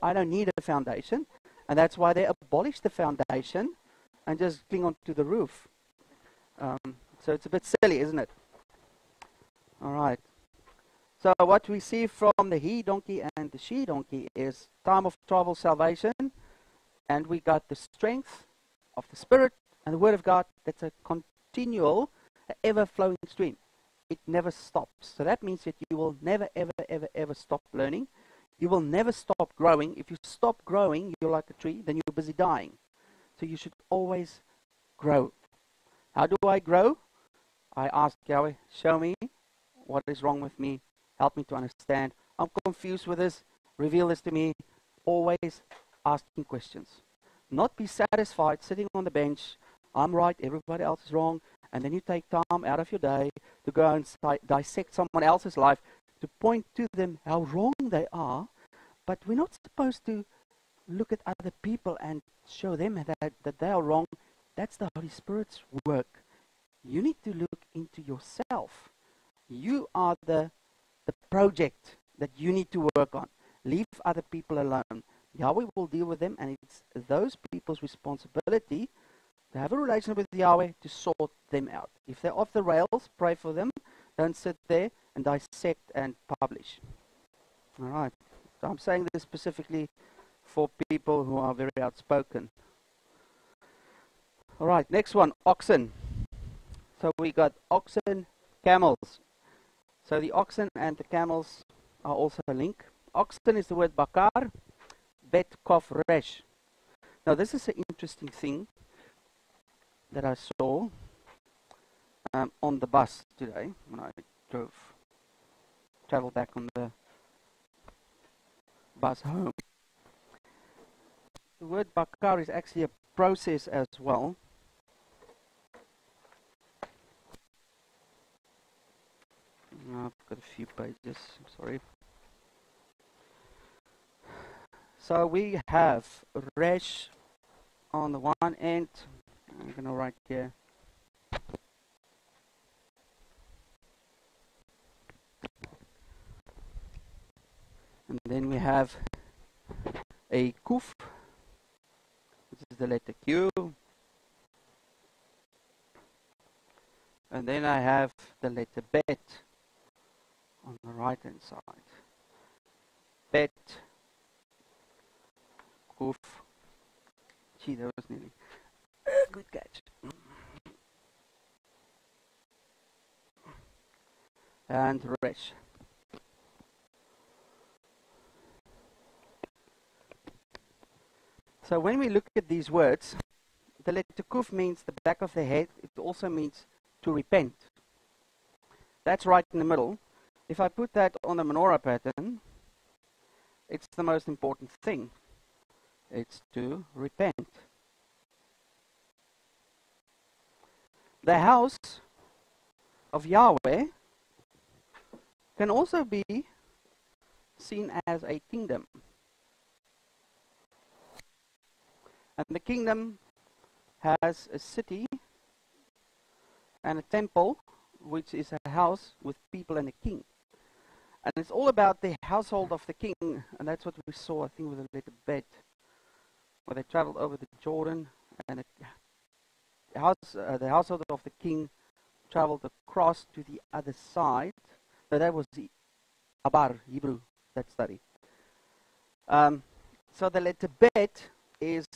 I don't need a foundation. And that's why they abolished the foundation and just cling on to the roof. Um, so it's a bit silly, isn't it? All right. So what we see from the he donkey and the she donkey is time of trouble, salvation, and we got the strength of the spirit and the Word of God, that's a continual, ever flowing stream. It never stops. So that means that you will never, ever, ever, ever stop learning. You will never stop growing. If you stop growing, you're like a tree, then you're busy dying. So you should always grow. How do I grow? I ask Yahweh, show me what is wrong with me. Help me to understand. I'm confused with this. reveal this to me. Always asking questions. Not be satisfied sitting on the bench. I'm right, everybody else is wrong. And then you take time out of your day to go and dissect someone else's life to point to them how wrong they are. But we're not supposed to look at other people and show them that, that they are wrong. That's the Holy Spirit's work. You need to look into yourself. You are the, the project that you need to work on. Leave other people alone. Yahweh will deal with them, and it's those people's responsibility to have a relationship with Yahweh to sort them out. If they're off the rails, pray for them. Don't sit there and dissect and publish. All right. So I'm saying this specifically for people who are very outspoken. All right, next one, oxen. So we got oxen, camels. So the oxen and the camels are also linked. Oxen is the word bakar, bet kof resh. Now this is an interesting thing that I saw um, on the bus today when I drove, traveled back on the bus home. The word bakar is actually a process as well. I've got a few pages, sorry. So we have resh on the one end. I'm going to write here. And then we have a kuf, which is the letter Q. And then I have the letter bet on the right hand side. Bet, kuf. Gee, that was nearly. Good catch. And resh. So when we look at these words, the letter kuf means the back of the head. It also means to repent. That's right in the middle. If I put that on the menorah pattern, it's the most important thing. It's to repent. The house of Yahweh can also be seen as a kingdom. And the kingdom has a city and a temple, which is a house with people and a king. And it's all about the household of the king, and that's what we saw, I think, with the little bed, where they traveled over the Jordan, and the, house, uh, the household of the king traveled across to the other side. So that was the Abar, Hebrew, that study. Um, so the letter bet is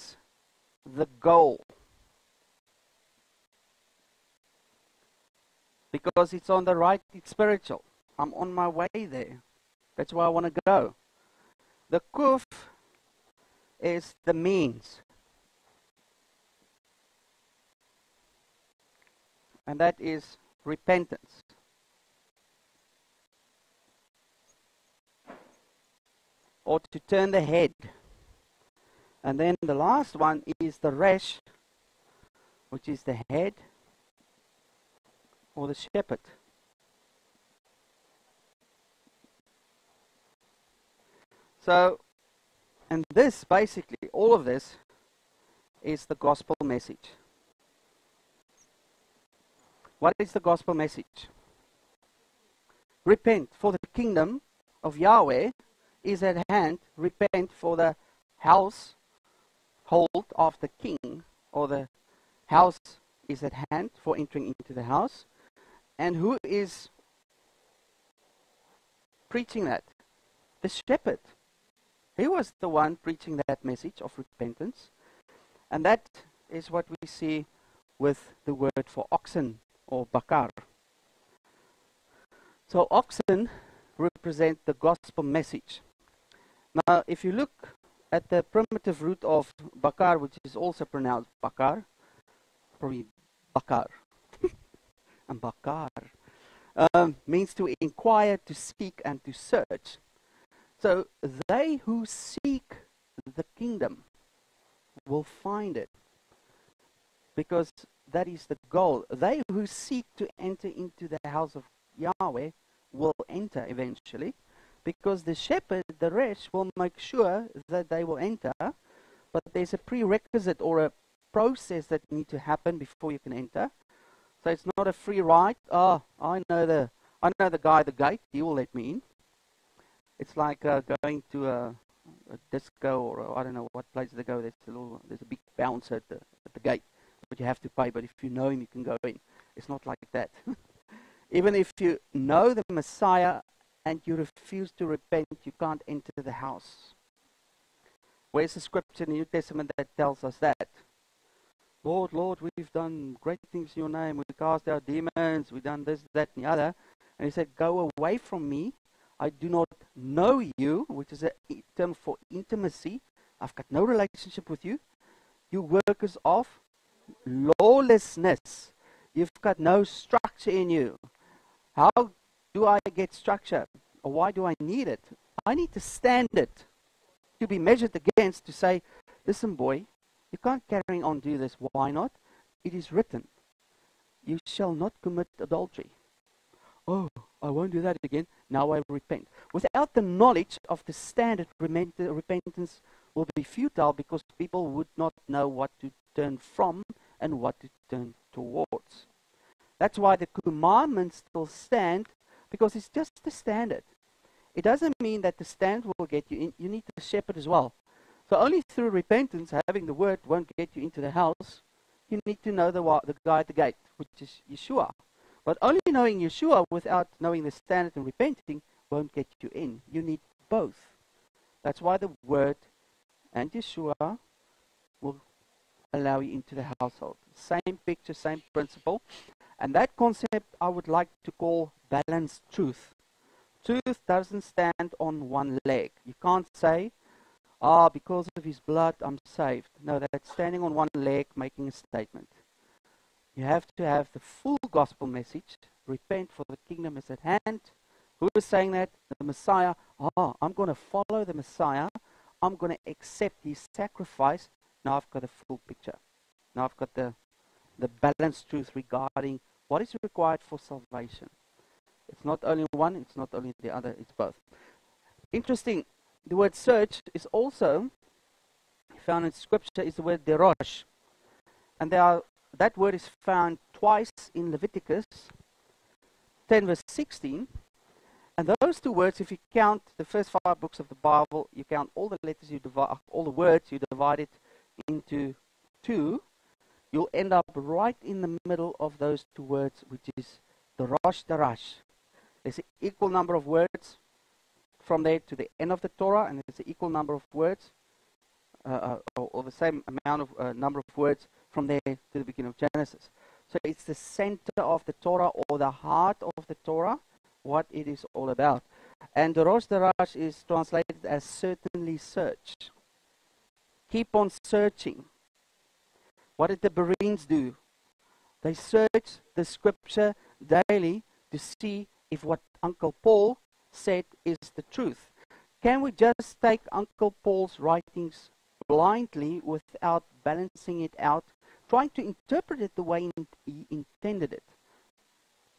the goal. Because it's on the right, it's spiritual. I'm on my way there. That's where I want to go. The kuf is the means. And that is repentance. Or to turn the head. And then the last one is the resh, which is the head or the shepherd. So, and this basically, all of this is the gospel message. What is the gospel message? Repent, for the kingdom of Yahweh is at hand. Repent, for the house hold of the king, or the house is at hand for entering into the house. And who is preaching that? The shepherd. He was the one preaching that message of repentance. And that is what we see with the word for oxen or bakar. So oxen represent the gospel message. Now, if you look at the primitive root of bakar, which is also pronounced bakar, probably bakar, and bakar, um, means to inquire, to seek, and to search. So they who seek the kingdom will find it. Because that is the goal. They who seek to enter into the house of Yahweh will enter eventually. Because the shepherd, the resh, will make sure that they will enter. But there's a prerequisite or a process that need to happen before you can enter. So it's not a free ride. Oh, I know the I know the guy at the gate. He will let me in. It's like uh, going to a, a disco or I don't know what place they go. There's a little, there's a big bouncer at the at the gate, but you have to pay. But if you know him, you can go in. It's not like that. Even if you know the Messiah and you refuse to repent, you can't enter the house. Where's the scripture in the New Testament that tells us that? Lord, Lord, we've done great things in your name. We cast out demons. We've done this, that, and the other. And he said, Go away from me. I do not know you, which is a term for intimacy. I've got no relationship with you. You workers of lawlessness. You've got no structure in you. How do I get structure? Or why do I need it? I need to stand it to be measured against to say, listen, boy, you can't carry on do this. Why not? It is written, you shall not commit adultery. Oh, I won't do that again. Now I repent. Without the knowledge of the standard, repentance will be futile because people would not know what to turn from and what to turn towards. That's why the commandments still stand because it's just the standard. It doesn't mean that the standard will get you in. You need the shepherd as well. So only through repentance, having the word won't get you into the house. You need to know the, the guy at the gate, which is Yeshua. But only knowing Yeshua without knowing the standard and repenting won't get you in. You need both. That's why the word and Yeshua will allow you into the household. Same picture, same principle. And that concept I would like to call balanced truth. Truth doesn't stand on one leg. You can't say, ah, because of his blood, I'm saved. No, that's standing on one leg making a statement. You have to have the full gospel message. Repent, for the kingdom is at hand. Who is saying that? The Messiah. Ah, I'm going to follow the Messiah. I'm going to accept his sacrifice. Now I've got a full picture. Now I've got the, the balanced truth regarding what is required for salvation. It's not only one, it's not only the other, it's both. Interesting, the word search is also found in scripture is the word derosh. And there are, that word is found twice in Leviticus 10 verse 16. And those two words, if you count the first five books of the Bible, you count all the letters you divide, all the words, you divide it into two, you'll end up right in the middle of those two words, which is Darosh Darash. There's an equal number of words from there to the end of the Torah, and there's an equal number of words, uh, uh, or, or, the same amount of uh, number of words from there to the beginning of Genesis. So it's the center of the Torah or the heart of the Torah, what it is all about. And Darosh Darash is translated as certainly search. Keep on searching. What did the Bereans do? They searched the scripture daily to see if what Uncle Paul said is the truth. Can we just take Uncle Paul's writings blindly without balancing it out, trying to interpret it the way he intended it?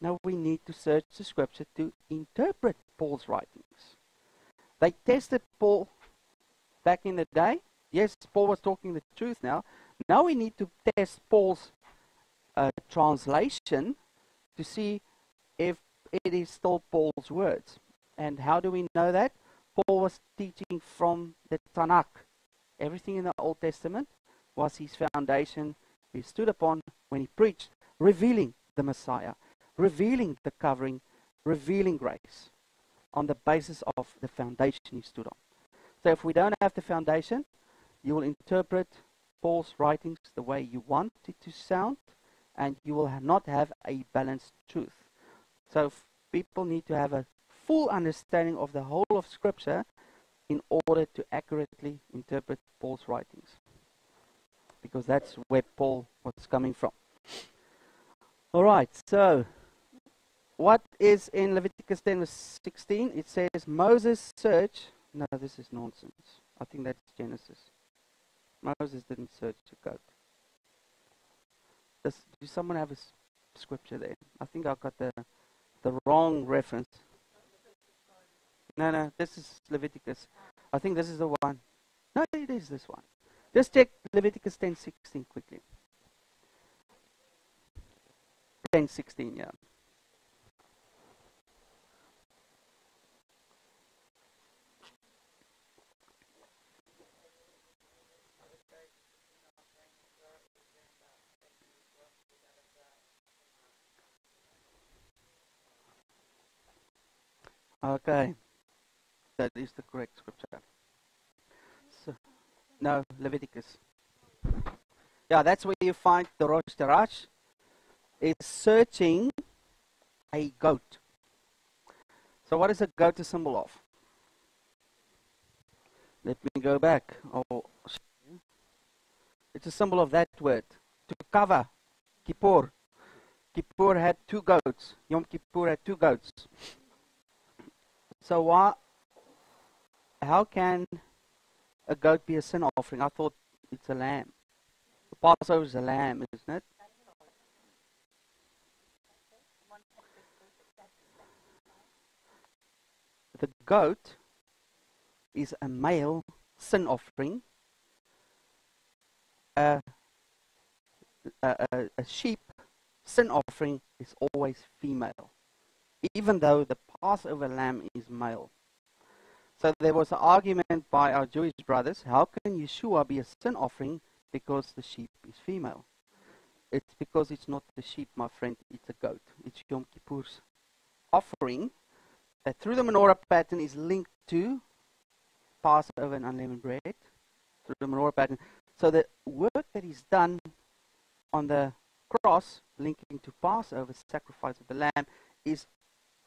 Now we need to search the scripture to interpret Paul's writings. They tested Paul back in the day. Yes, Paul was talking the truth now. Now we need to test Paul's uh, translation to see if it is still Paul's words. And how do we know that? Paul was teaching from the Tanakh. Everything in the Old Testament was his foundation he stood upon when he preached, revealing the Messiah, revealing the covering, revealing grace on the basis of the foundation he stood on. So if we don't have the foundation, you will interpret Paul's writings the way you want it to sound, and you will not have a balanced truth. So people need to have a full understanding of the whole of Scripture in order to accurately interpret Paul's writings. Because that's where Paul was coming from. All right, so what is in Leviticus 10 verse 16? It says, Moses searched No, this is nonsense. I think that's Genesis. Moses didn't search a goat. Does, do someone have a scripture there? I think I got the the wrong reference. No, no, this is Leviticus. I think this is the one. No, it is this one. Just check Leviticus 10:16 quickly. 10:16, yeah. Okay. That is the correct scripture. No, Leviticus. Yeah, that's where you find Darosh Darash is searching a goat. So what is a goat a symbol of? Let me go back. Oh, it's a symbol of that word. To cover. Kippur. Kippur had two goats. Yom Kippur had two goats. So why, how can a goat be a sin offering? I thought it's a lamb. The Passover is a lamb, isn't it? The goat is a male sin offering. A, a, a, a sheep sin offering is always female, even though the Passover lamb is male. So there was an argument by our Jewish brothers how can Yeshua be a sin offering because the sheep is female? It's because it's not the sheep, my friend, it's a goat. It's Yom Kippur's offering that through the menorah pattern is linked to Passover and unleavened bread. Through the menorah pattern. So the work that is done on the cross, linking to Passover, sacrifice of the lamb, is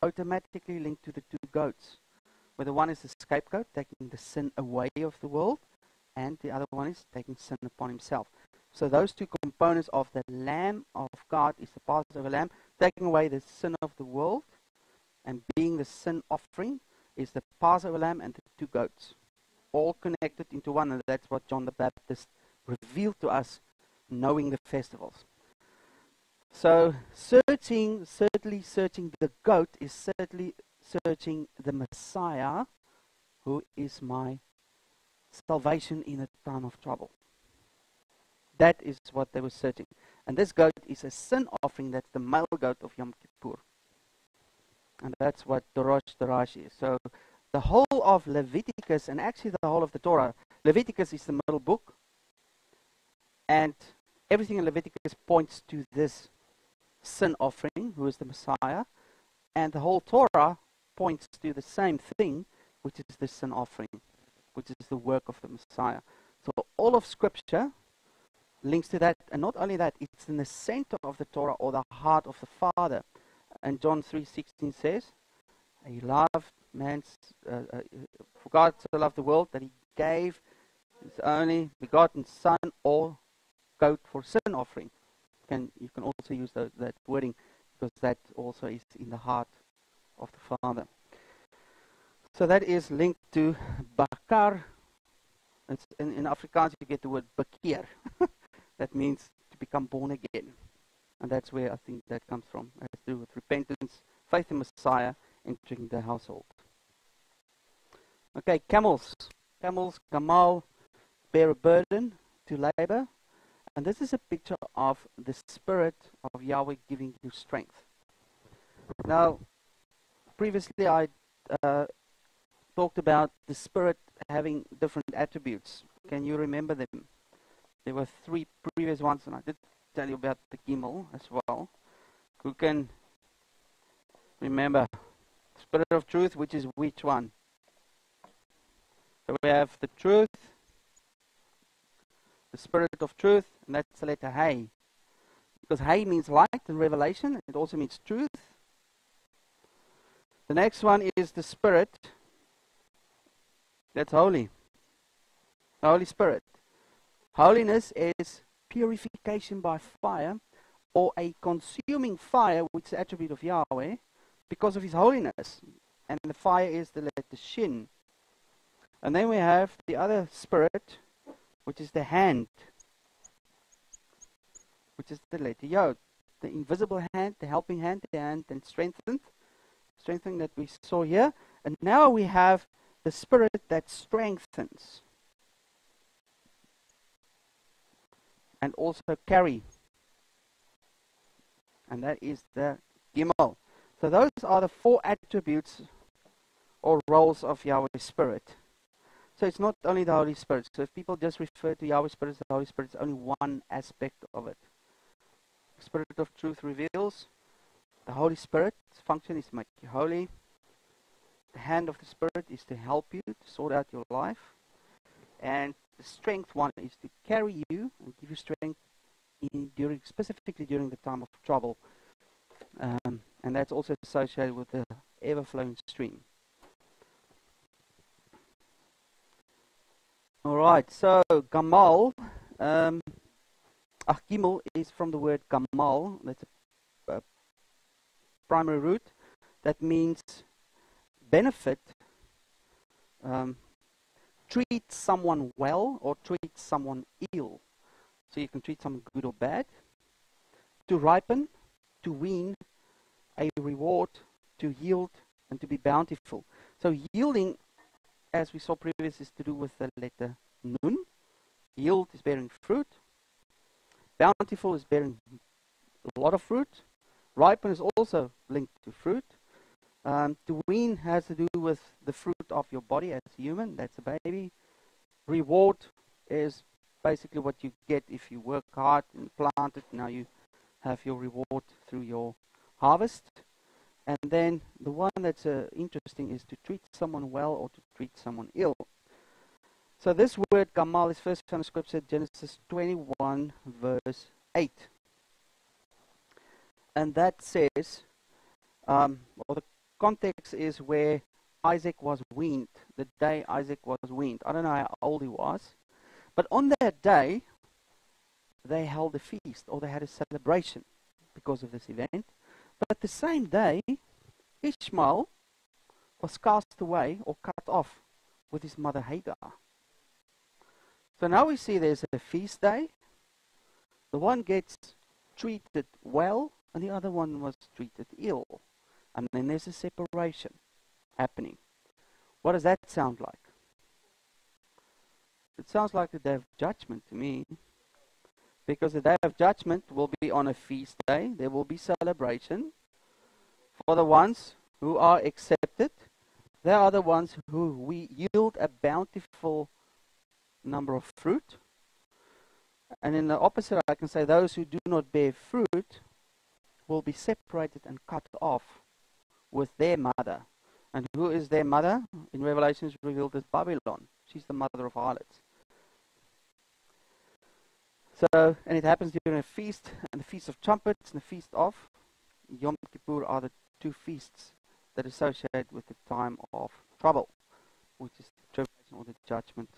automatically linked to the two goats. Where the one is the scapegoat, taking the sin away of the world, and the other one is taking sin upon himself. So those two components of the Lamb of God is the Passover lamb, taking away the sin of the world, and being the sin offering is the Passover lamb and the two goats, all connected into one, and that's what John the Baptist revealed to us, knowing the festivals. So searching, certainly searching the goat is certainly searching the Messiah, who is my salvation in a time of trouble. That is what they were searching. And this goat is a sin offering, that's the male goat of Yom Kippur. And that's what Darosh Darash is. So the whole of Leviticus, and actually the whole of the Torah, Leviticus is the middle book. And everything in Leviticus points to this sin offering, who is the Messiah. And the whole Torah points to the same thing, which is the sin offering, which is the work of the Messiah. So all of Scripture links to that, and not only that, it's in the center of the Torah or the heart of the Father. And John 3:16 says, "He loved man's uh, uh, for God so loved the world that He gave His only begotten Son or goat for sin offering." Can you can also use the, that wording because that also is in the heart of the Father. So that is linked to bakar. It's in, in Afrikaans, you get the word bekeer. that means to become born again. And that's where I think that comes from. It has to do with repentance, faith in Messiah, entering the household. Okay, camels. Camels, Gamal, bear a burden to labor. And this is a picture of the Spirit of Yahweh giving you strength. Now, previously I uh, talked about the Spirit having different attributes. Can you remember them? There were three previous ones, and I did tell you about the Gimel as well. Who can remember? Spirit of truth, which is which one? So we have the truth, the Spirit of truth, and that's the letter Hay. Because Hay means light and revelation, it also means truth. The next one is the Spirit. That's holy. The Holy Spirit. Holiness is purification by fire or a consuming fire, which is the attribute of Yahweh, because of His holiness. And the fire is the letter Shin. And then we have the other spirit, which is the hand, which is the letter Yod. The invisible hand, the helping hand, the hand and strengthened, strengthening that we saw here. And now we have the spirit that strengthens and also carry. And that is the Gimel. So those are the four attributes or roles of Yahweh Spirit. So it's not only the Holy Spirit. So if people just refer to Yahweh Spirit as the Holy Spirit, it's only one aspect of it. Spirit of truth reveals. The Holy Spirit's function is to make you holy. The hand of the Spirit is to help you to sort out your life. And the strength one is to carry you and give you strength in, during, specifically during the time of trouble. Um, and that's also associated with the ever flowing stream. All right, so Gamal, um, Gimel is from the word Gamal. That's a primary root that means benefit, um, treat someone well or treat someone ill. So you can treat someone good or bad. To ripen, to wean, a reward, to yield, and to be bountiful. So yielding as we saw previously, is to do with the letter Nun. Yield is bearing fruit. Bountiful is bearing a lot of fruit. Ripen is also linked to fruit. Um, to wean has to do with the fruit of your body as a human. That's a baby. Reward is basically what you get if you work hard and plant it. Now you have your reward through your harvest. And then the one that's uh, interesting is to treat someone well or to treat someone ill. So this word gamal is first found in Scripture, Genesis 21, verse 8. And that says, um, well, the context is where Isaac was weaned, the day Isaac was weaned. I don't know how old he was. But on that day, they held a feast or they had a celebration because of this event. But the same day, Ishmael was cast away or cut off with his mother Hagar. So now we see there's a feast day. The one gets treated well, and the other one was treated ill. And then there's a separation happening. What does that sound like? It sounds like the day of judgment to me. Because the day of judgment will be on a feast day. There will be celebration for the ones who are accepted. They are the ones who we yield a bountiful number of fruit. And in the opposite, I can say those who do not bear fruit will be separated and cut off with their mother. And who is their mother? In Revelation is revealed as Babylon. She's the mother of harlots. So, and it happens during a feast, and the Feast of Trumpets and the Feast of Yom Kippur are the two feasts that associate with the time of trouble, which is the tribulation or the judgment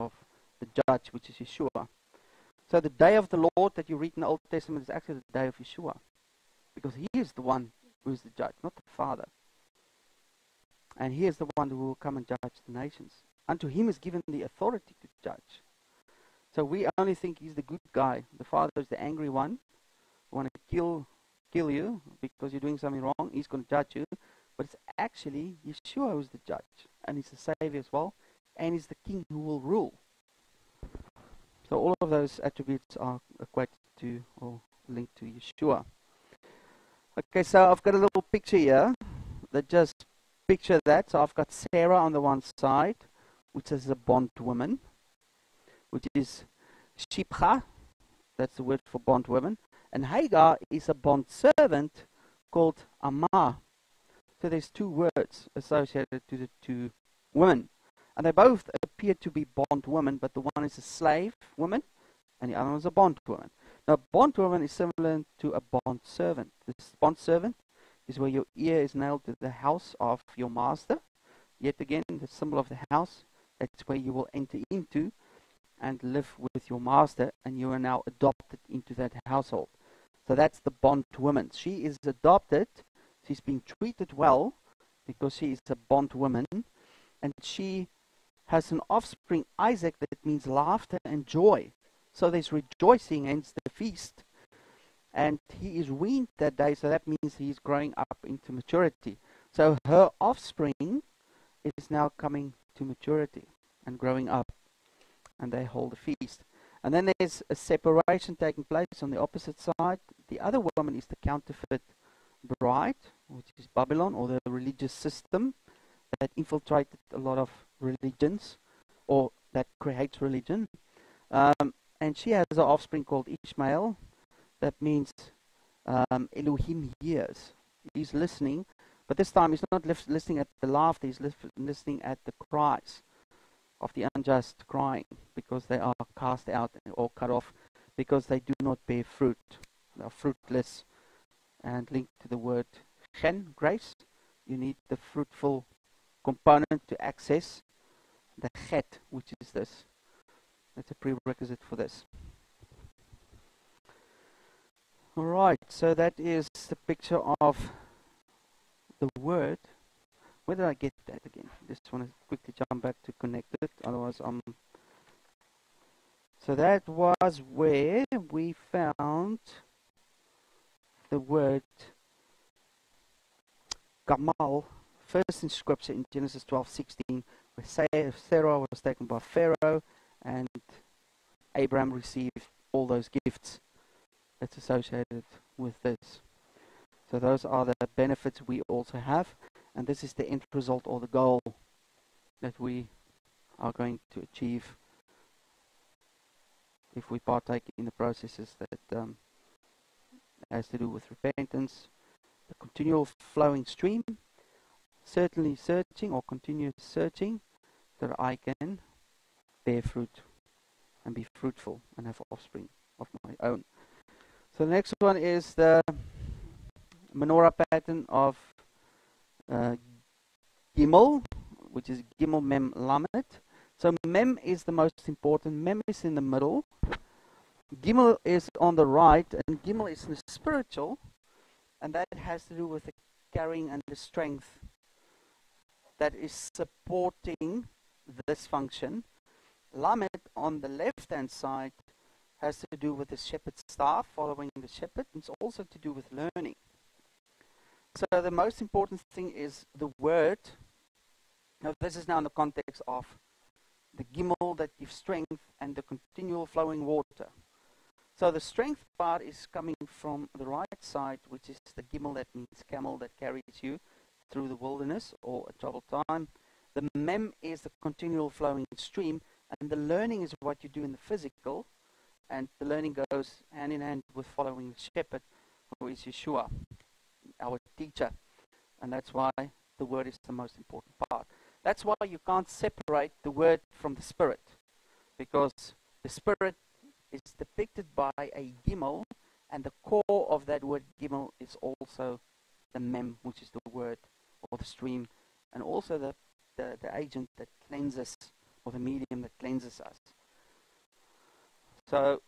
of the judge, which is Yeshua. So the day of the Lord that you read in the Old Testament is actually the day of Yeshua, because He is the one who is the judge, not the Father. And He is the one who will come and judge the nations. Unto Him is given the authority to judge. So we only think he's the good guy. The father is the angry one, want to kill kill you because you're doing something wrong. He's going to judge you. But it's actually Yeshua who's the judge, and he's the savior as well, and he's the king who will rule. So all of those attributes are equated to or linked to Yeshua. Okay, so I've got a little picture here that just picture that. So I've got Sarah on the one side, which is a bond woman, which is Shipcha, that's the word for bond woman, and Hagar is a bond servant called Amah. So there's two words associated to the two women. And they both appear to be bond women, but the one is a slave woman and the other one is a bondwoman. Now, bondwoman is similar to a bond servant. This bond servant is where your ear is nailed to the house of your master. Yet again, the symbol of the house, that's where you will enter into and live with your master, and you are now adopted into that household. So that's the bondwoman. She is adopted, she's being treated well because she is a bondwoman, and she has an offspring, Isaac, that means laughter and joy. So there's rejoicing, hence the feast. And he is weaned that day, so that means he's growing up into maturity. So her offspring is now coming to maturity and growing up. And they hold a feast. And then there's a separation taking place on the opposite side. The other woman is the counterfeit bride, which is Babylon or the religious system that infiltrated a lot of religions or that creates religion. Um, and she has an offspring called Ishmael. That means um, Elohim hears. He's listening, but this time he's not listening at the laughter, he's listening at the cries of the unjust crying because they are cast out or cut off because they do not bear fruit. They are fruitless and linked to the word chen, grace. You need the fruitful component to access the chet, which is this. That's a prerequisite for this. Alright, so that is the picture of the word. Where did I get that again? Just want to quickly jump back to connect it, otherwise I'm... So that was where we found the word Gamal, first in scripture in Genesis 12:16, where Sarah was taken by Pharaoh and Abraham received all those gifts that's associated with this. So those are the benefits we also have, and this is the end result or the goal that we are going to achieve if we partake in the processes that um, has to do with repentance, the continual flowing stream, certainly searching or continuous searching, that I can bear fruit and be fruitful and have offspring of my own. So the next one is the menorah pattern of uh, Gimel, which is Gimel Mem Lamed. So Mem is the most important. Mem is in the middle. Gimel is on the right, and Gimel is the spiritual, and that has to do with the carrying and the strength that is supporting this function. Lamed on the left hand side has to do with the shepherd's staff, following the shepherd, it's also to do with learning. So the most important thing is the word. Now, this is now in the context of the gimel that gives strength and the continual flowing water. So the strength part is coming from the right side, which is the gimel that means camel that carries you through the wilderness or a troubled time. The mem is the continual flowing stream, and the learning is what you do in the physical, and the learning goes hand in hand with following the shepherd, who is Yeshua, our teacher. And that's why the word is the most important part. That's why you can't separate the word from the spirit, because the spirit is depicted by a gimel, and the core of that word gimel is also the mem, which is the word or the stream, and also the the, the agent that cleanses, or the medium that cleanses us. So,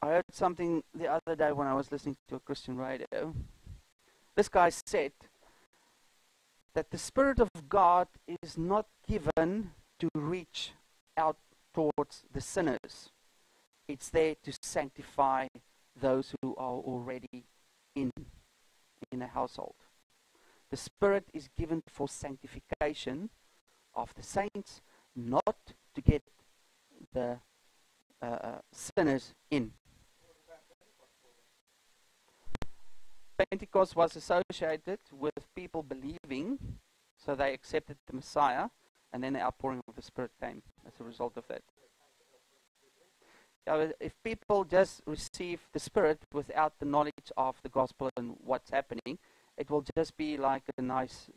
I heard something the other day when I was listening to a Christian radio. This guy said that the Spirit of God is not given to reach out towards the sinners, it's there to sanctify those who are already in, in a household. The Spirit is given for sanctification of the saints, not to get the uh, uh, sinners in. Pentecost was associated with people believing, so they accepted the Messiah, and then the outpouring of the Spirit came as a result of that. if people just receive the Spirit without the knowledge of the gospel and what's happening, it will just be like a nice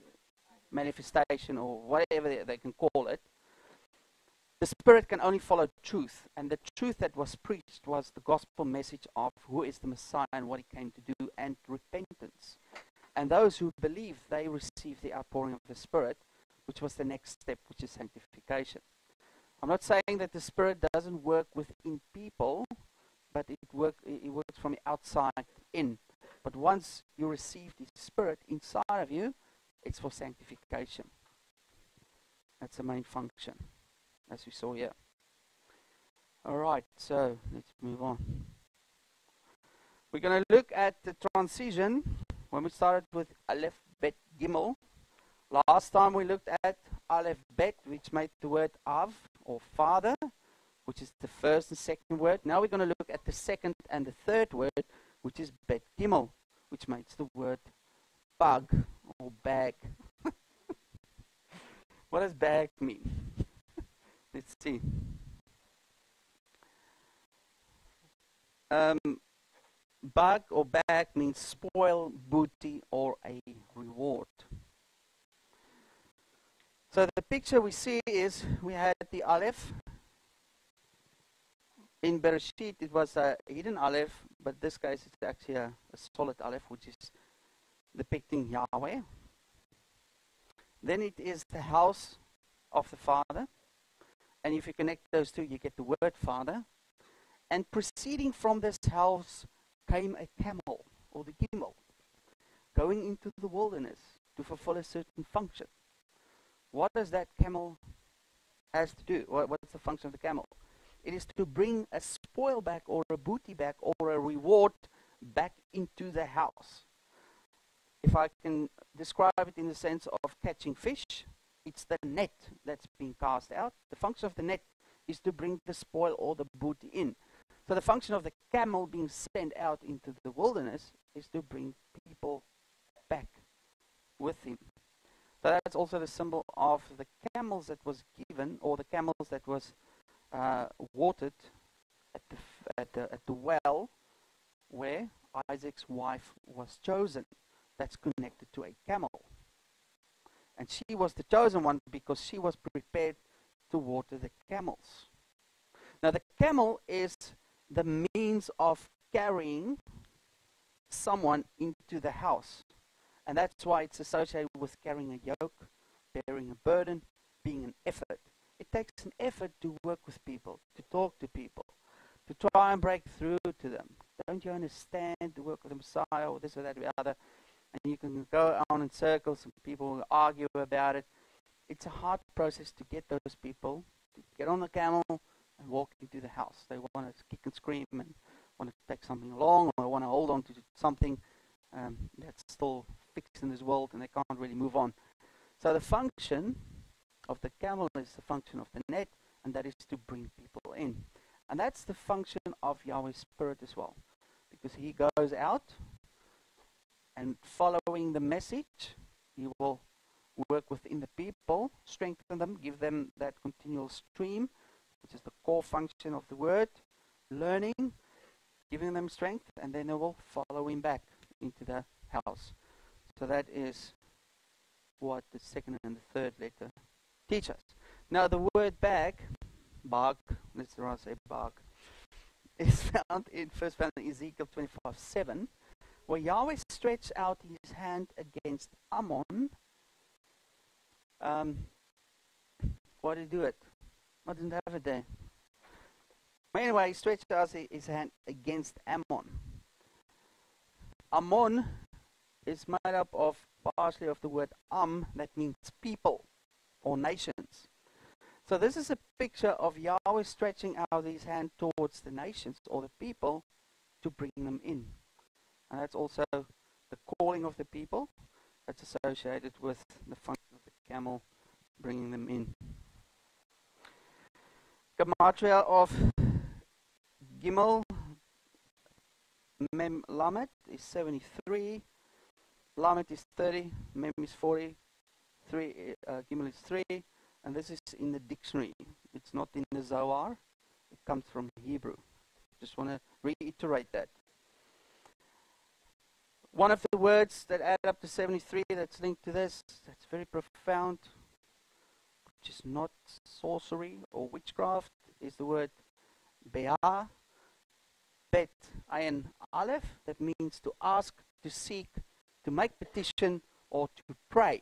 manifestation or whatever they, they can call it. The Spirit can only follow truth, and the truth that was preached was the gospel message of who is the Messiah and what he came to do, and repentance. And those who believe, they receive the outpouring of the Spirit, which was the next step, which is sanctification. I'm not saying that the Spirit doesn't work within people, but it, work, it works from the outside in. But once you receive the Spirit inside of you, it's for sanctification. That's the main function, as we saw here. All right, so let's move on. We're going to look at the transition when we started with Aleph, Bet, Gimel. Last time we looked at Aleph, Bet, which made the word Av, or Father, which is the first and second word. Now we're going to look at the second and the third word, which is Bet, Gimel, which makes the word Bug, or Bag. what does Bag mean? Let's see. Um, bug or bag means spoil, booty, or a reward. So the picture we see is we had the Aleph. In Bereshit, it was a hidden Aleph, but this case it's actually a, a solid Aleph, which is depicting Yahweh. Then it is the house of the Father. And if you connect those two, you get the word Father. And proceeding from this house came a camel, or the gimel, going into the wilderness to fulfill a certain function. What does that camel has to do? What, what's the function of the camel? It is to bring a spoil back or a booty back or a reward back into the house. If I can describe it in the sense of catching fish, it's the net that's being cast out. The function of the net is to bring the spoil or the booty in. So the function of the camel being sent out into the wilderness is to bring people back with him. So that's also the symbol of the camels that was given, or the camels that was uh, watered at the, at, the, at the well where Isaac's wife was chosen. That's connected to a camel. And she was the chosen one because she was prepared to water the camels. Now, the camel is the means of carrying someone into the house. And that's why it's associated with carrying a yoke, bearing a burden, being an effort. It takes an effort to work with people, to talk to people, to try and break through to them. Don't you understand the work of the Messiah or this or that or the other? And you can go on in circles and people will argue about it. It's a hard process to get those people to get on the camel, and walk into the house. They want to kick and scream and want to take something along or want to hold on to something um, that's still fixed in this world and they can't really move on. So the function of the camel is the function of the net, and that is to bring people in. And that's the function of Yahweh's Spirit as well, because He goes out and following the message, He will work within the people, strengthen them, give them that continual stream which is the core function of the word, learning, giving them strength, and then they will follow him back into the house. So that is what the second and the third letter teach us. Now the word bag, bag, let's rather say bag, is found in first found in Ezekiel 25 7, where Yahweh stretched out his hand against Ammon. Um, why did he do it? I didn't have it there. Anyway, he stretched out his hand against Ammon. Ammon is made up of partially of the word Am, that means people or nations. So this is a picture of Yahweh stretching out his hand towards the nations or the people to bring them in. And that's also the calling of the people that's associated with the function of the camel bringing them in. Gematria of Gimel Mem Lamed is 73. Lamed is 30. Mem is 40. Three, uh, Gimel is 3. And this is in the dictionary. It's not in the Zohar. It comes from Hebrew. Just want to reiterate that. One of the words that add up to 73 that's linked to this, that's very profound, which is not sorcery or witchcraft, is the word be'ah, bet, ayin, aleph, that means to ask, to seek, to make petition, or to pray.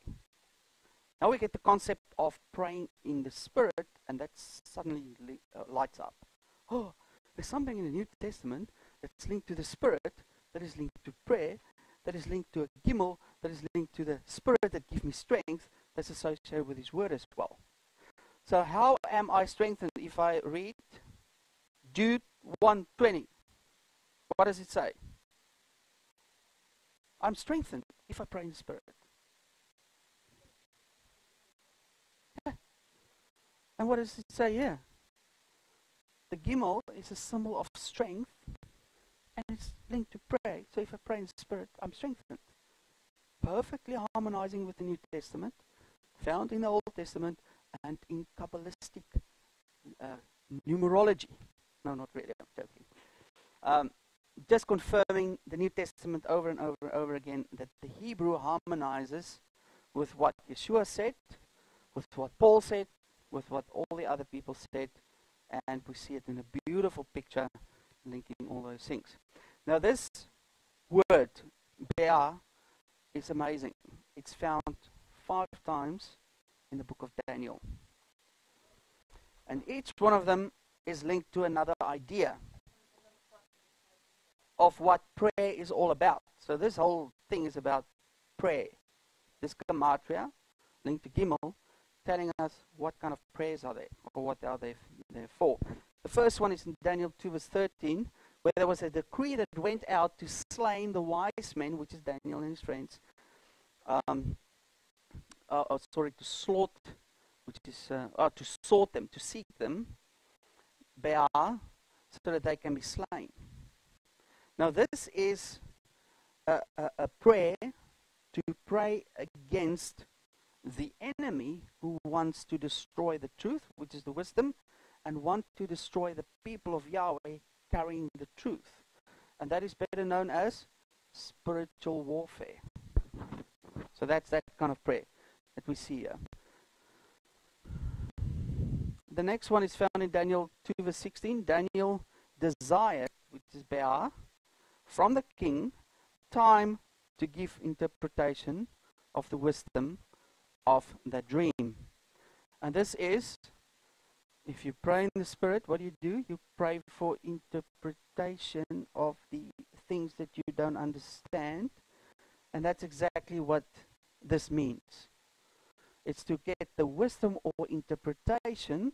Now we get the concept of praying in the Spirit, and that suddenly li- uh, lights up. Oh, there's something in the New Testament that's linked to the Spirit, that is linked to prayer, that is linked to a gimel, that is linked to the Spirit that gives me strength, that's associated with His Word as well. So how am I strengthened if I read Jude 120? What does it say? I'm strengthened if I pray in the Spirit. Yeah. And what does it say here? The gimel is a symbol of strength and it's linked to pray. So if I pray in Spirit, I'm strengthened. Perfectly harmonizing with the New Testament, found in the Old Testament, and in Kabbalistic uh, numerology. No, not really, I'm joking. Um, just confirming the New Testament over and over and over again that the Hebrew harmonizes with what Yeshua said, with what Paul said, with what all the other people said, and we see it in a beautiful picture linking all those things. Now, this word, Be'ah, is amazing. It's found five times in the book of Daniel. And each one of them is linked to another idea of what prayer is all about. So this whole thing is about prayer. This gematria, linked to Gimel, telling us what kind of prayers are there, or what are they there for. The first one is in Daniel 2 verse 13, where there was a decree that went out to slay the wise men, which is Daniel and his friends, um, uh, uh, sorry, to slaughter, which is uh, uh, to sort them, to seek them, bear, so that they can be slain. Now, this is a, a, a prayer to pray against the enemy who wants to destroy the truth, which is the wisdom, and want to destroy the people of Yahweh carrying the truth. And that is better known as spiritual warfare. So that's that kind of prayer that we see here. The next one is found in Daniel 2 verse 16. Daniel desired, which is Be'ah, from the king time to give interpretation of the wisdom of the dream. And this is, if you pray in the Spirit, what do you do? You pray for interpretation of the things that you don't understand. And that's exactly what this means. It's to get the wisdom or interpretation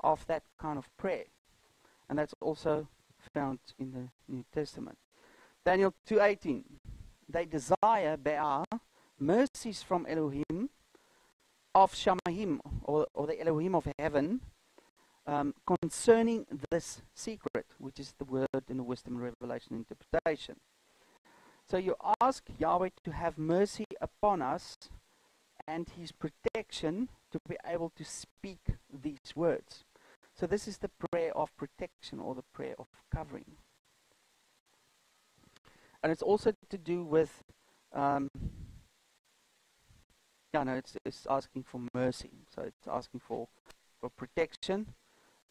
of that kind of prayer. And that's also found in the New Testament. Daniel 2:18 They desire Be'ah, mercies from Elohim of Shamahim or, or the Elohim of heaven um, concerning this secret, which is the word in the wisdom, revelation, interpretation. So you ask Yahweh to have mercy upon us and his protection to be able to speak these words. So this is the prayer of protection or the prayer of covering. And it's also to do with, um, yeah, no, it's, it's asking for mercy. So it's asking for, for protection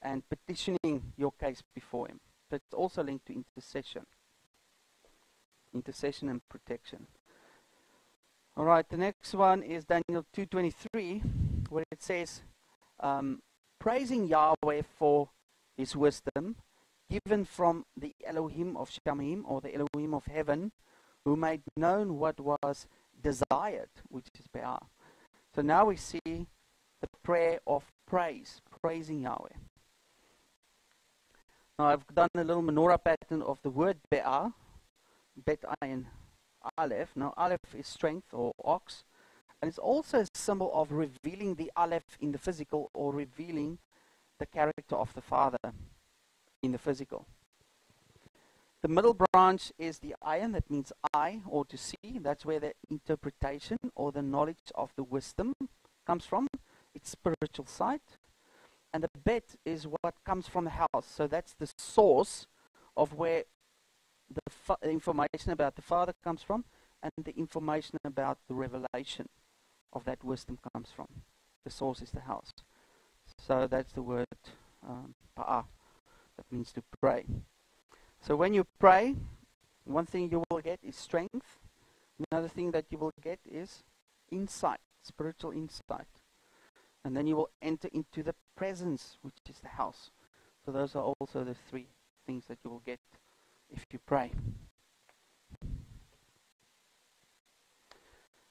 and petitioning your case before him. But it's also linked to intercession. Intercession and protection. All right, the next one is Daniel 2.23, where it says, um, praising Yahweh for his wisdom, given from the Elohim of Shamim, or the Elohim of heaven, who made known what was desired, which is Be'ah. So now we see the prayer of praise, praising Yahweh. Now I've done a little menorah pattern of the word Be'ah, Bet Ayin Aleph. Now, Aleph is strength or ox, and it's also a symbol of revealing the Aleph in the physical or revealing the character of the Father in the physical. The middle branch is the ayin, that means eye or to see. That's where the interpretation or the knowledge of the wisdom comes from. It's spiritual sight. And the bet is what comes from the house. So that's the source of where the information about the Father comes from, and the information about the revelation of that wisdom comes from. The source is the house. So that's the word um, pa'a. That means to pray. So when you pray, one thing you will get is strength. Another thing that you will get is insight, spiritual insight. And then you will enter into the presence, which is the house. So those are also the three things that you will get if you pray.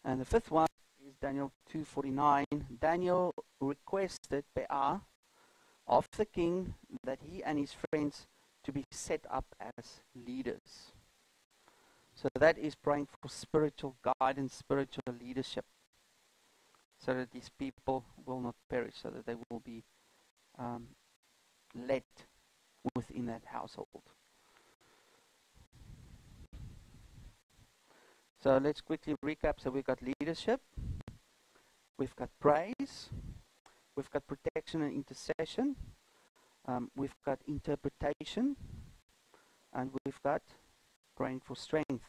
And the fifth one is Daniel 2:49. Daniel requested Peah of the king that he and his friends to be set up as leaders. So that is praying for spiritual guidance, spiritual leadership, so that these people will not perish, so that they will be um, led within that household. So let's quickly recap. So we've got leadership, we've got praise, we've got protection and intercession, um, we've got interpretation, and we've got praying for strength,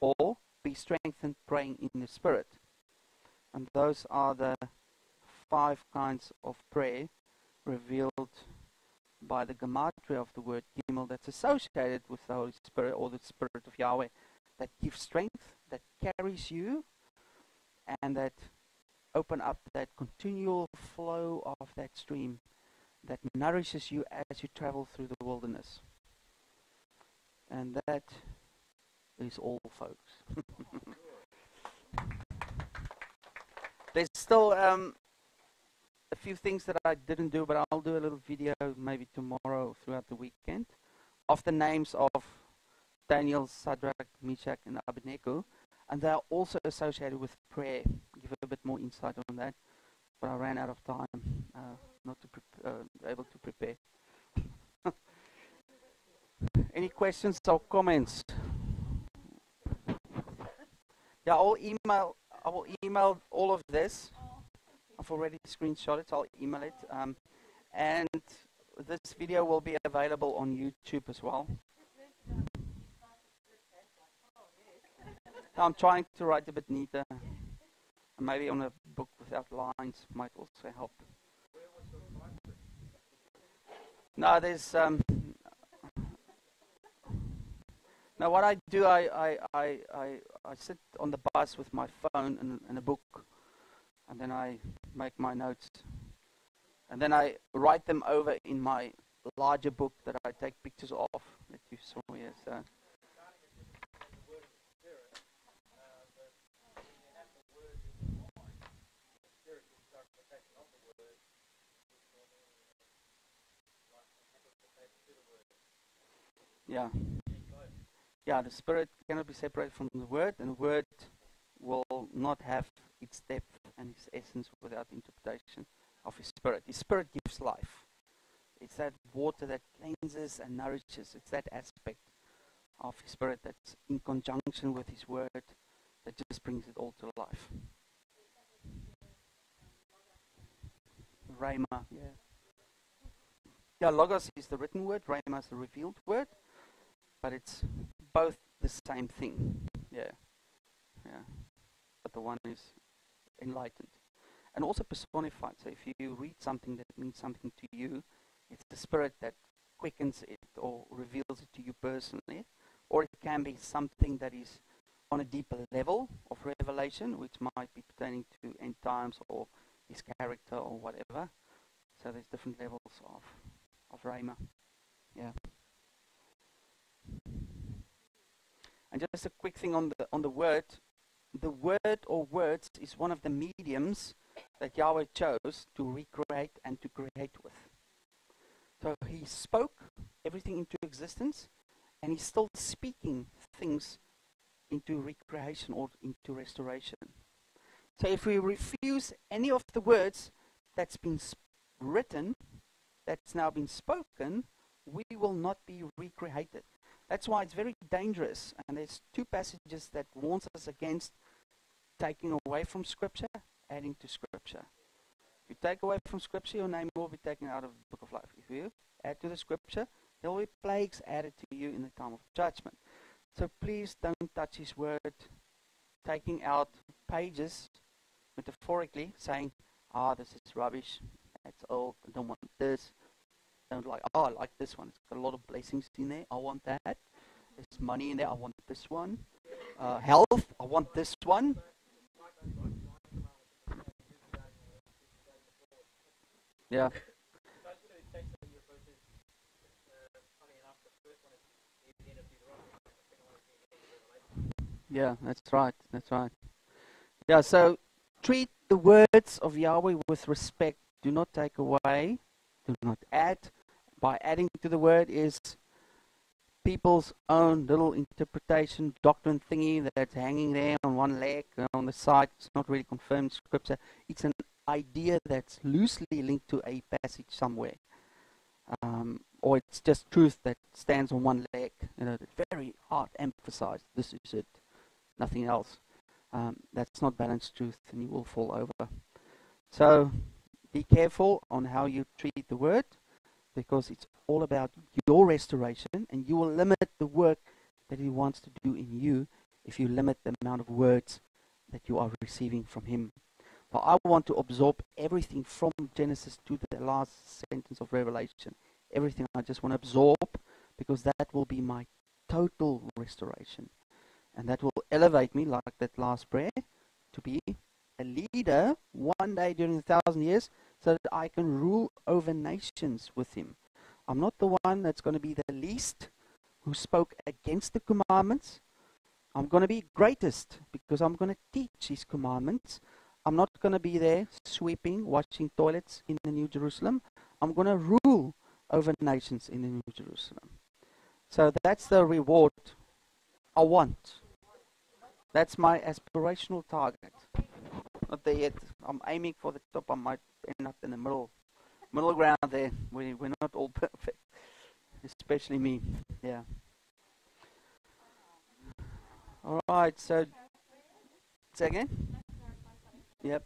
or be strengthened praying in the Spirit. And those are the five kinds of prayer revealed by the gematria of the word Gimel that's associated with the Holy Spirit or the Spirit of Yahweh that gives strength, that carries you, and that open up that continual flow of that stream that nourishes you as you travel through the wilderness. And that is all, folks. There's still um, a few things that I didn't do, but I'll do a little video maybe tomorrow throughout the weekend of the names of Daniel, Shadrach, Meshach, and Abednego. And they are also associated with prayer. Give a bit more insight on that. But I ran out of time, uh, not to uh, able to prepare. Any questions or comments? Yeah, I'll email. I will email all of this. I've already screenshot it. I'll email it, um, and this video will be available on YouTube as well. I'm trying to write a bit neater. Maybe on a book without lines might also help. No, there's um, now what I do, I, I, I, I, sit on the bus with my phone and, and a book, and then I make my notes, and then I write them over in my larger book that I take pictures of that you saw here. So. Yeah. Yeah, the spirit cannot be separated from the word, and the word will not have its depth and its essence without interpretation of his spirit. His spirit gives life. It's that water that cleanses and nourishes. It's that aspect of his spirit that's in conjunction with his word that just brings it all to life. Rhema, yeah. Yeah, logos is the written word, rhema is the revealed word but it's both the same thing. Yeah. Yeah. But the one is enlightened. And also personified. So if you read something that means something to you, it's the spirit that quickens it or reveals it to you personally. Or it can be something that is on a deeper level of revelation, which might be pertaining to end times or his character or whatever. So there's different levels of of Rhema. Yeah. And just a quick thing on the on the word. The word or words is one of the mediums that Yahweh chose to recreate and to create with. So he spoke everything into existence and he's still speaking things into recreation or into restoration. So if we refuse any of the words that's been written, that's now been spoken, we will not be recreated. That's why it's very dangerous. And there's two passages that warns us against taking away from Scripture, adding to Scripture. If you take away from Scripture, your name will be taken out of the book of life. If you add to the Scripture, there will be plagues added to you in the time of judgment. So please don't touch His word, taking out pages metaphorically, saying, ah, oh, this is rubbish, that's old, I don't want this don't like, oh, I like this one. It's got a lot of blessings in there. I want that. There's money in there. I want this one. Uh, health. I want this one. Yeah. Yeah, that's right. That's right. Yeah, so treat the words of Yahweh with respect. Do not take away, do not add. By adding to the word is people's own little interpretation, doctrine thingy that's hanging there on one leg, on the side. It's not really confirmed scripture. It's an idea that's loosely linked to a passage somewhere. Um, or it's just truth that stands on one leg. You know, very hard emphasized. This is it, nothing else. Um, that's not balanced truth, and you will fall over. So, be careful on how you treat the word, because it's all about your restoration, and you will limit the work that He wants to do in you if you limit the amount of words that you are receiving from Him. But I want to absorb everything from Genesis to the last sentence of Revelation. Everything I just want to absorb because that will be my total restoration. And that will elevate me, like that last prayer, to be a leader one day during a thousand years so that I can rule over nations with him. I'm not the one that's going to be the least who spoke against the commandments. I'm going to be greatest because I'm going to teach his commandments. I'm not going to be there sweeping, washing toilets in the New Jerusalem. I'm going to rule over nations in the New Jerusalem. So that's the reward I want. That's my aspirational target. Not there yet. Uh, I'm aiming for the top. I might end up in the middle, middle ground there. We, we're not all perfect, especially me. Yeah. All right. So, say again. Yep.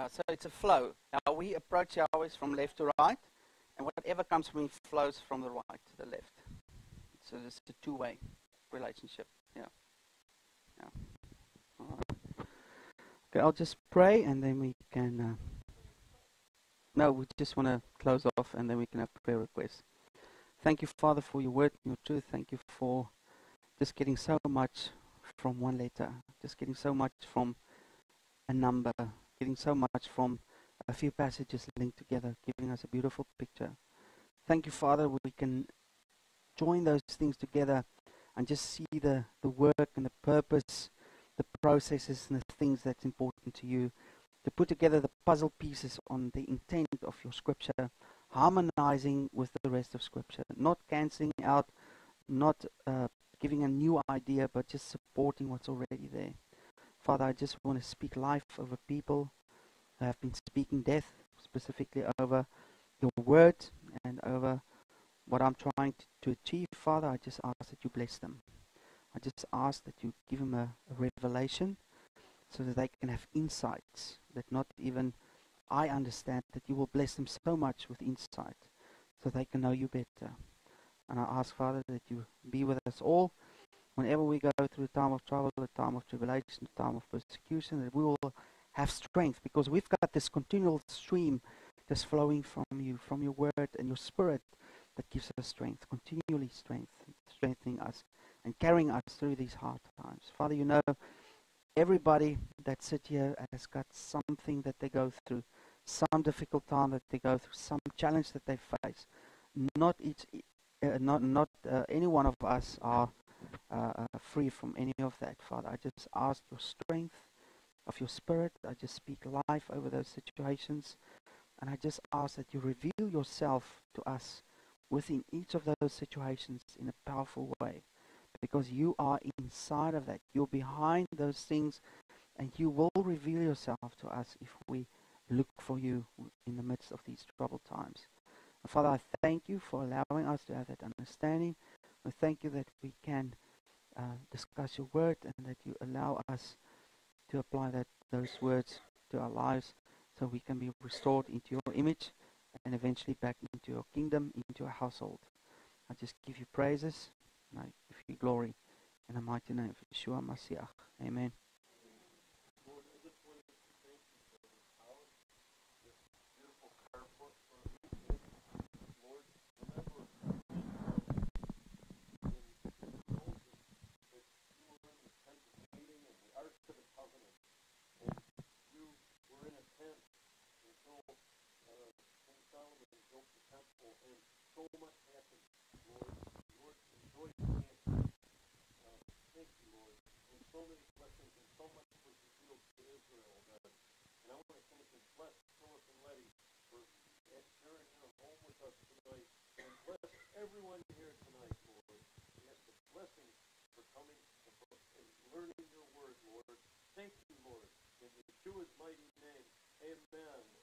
Yeah, so it's a flow. Now we approach always from left to right, and whatever comes from flows from the right to the left. So it's a two-way relationship. Yeah. Yeah. Right. Okay, I'll just pray, and then we can. Uh, no, we just want to close off, and then we can have prayer requests. Thank you, Father, for your word and your truth. Thank you for just getting so much from one letter, just getting so much from a number, getting so much from a few passages linked together, giving us a beautiful picture. Thank you, Father, we can join those things together and just see the, the work and the purpose, the processes and the things that's important to you. To put together the puzzle pieces on the intent of your scripture, harmonizing with the rest of scripture, not canceling out, not uh, giving a new idea, but just supporting what's already there. Father, I just want to speak life over people I have been speaking death, specifically over your word and over what I'm trying to, to achieve. Father, I just ask that you bless them. I just ask that you give them a, a revelation so that they can have insights that not even I understand, that you will bless them so much with insight so they can know you better. And I ask, Father, that you be with us all whenever we go through a time of trouble, a time of tribulation, a time of persecution, that we will have strength because we've got this continual stream that's flowing from you, from your word and your spirit that gives us strength, continually strength, strengthening us and carrying us through these hard times. Father, you know everybody that sit here has got something that they go through, some difficult time that they go through, some challenge that they face. Not each, uh, not not uh, any one of us are uh, uh, free from any of that, Father. I just ask your strength of your spirit. I just speak life over those situations. And I just ask that you reveal yourself to us within each of those situations in a powerful way. Because you are inside of that. You're behind those things. And you will reveal yourself to us if we look for you in the midst of these troubled times. Father, I thank you for allowing us to have that understanding. We thank you that we can uh, discuss your word and that you allow us to apply that those words to our lives so we can be restored into your image and eventually back into your kingdom, into your household. I just give you praises and I give you glory in the mighty name of Yeshua Mashiach. Amen. so much happiness, Lord. Lord, enjoy your hand. Uh, thank you, Lord. And so many blessings and so much for you to Israel, God. And I want to thank and bless Philip and Letty for sharing their home with us tonight. And bless everyone here tonight, Lord. We ask the blessing for coming and learning your word, Lord. Thank you, Lord. In Yeshua's mighty name, amen.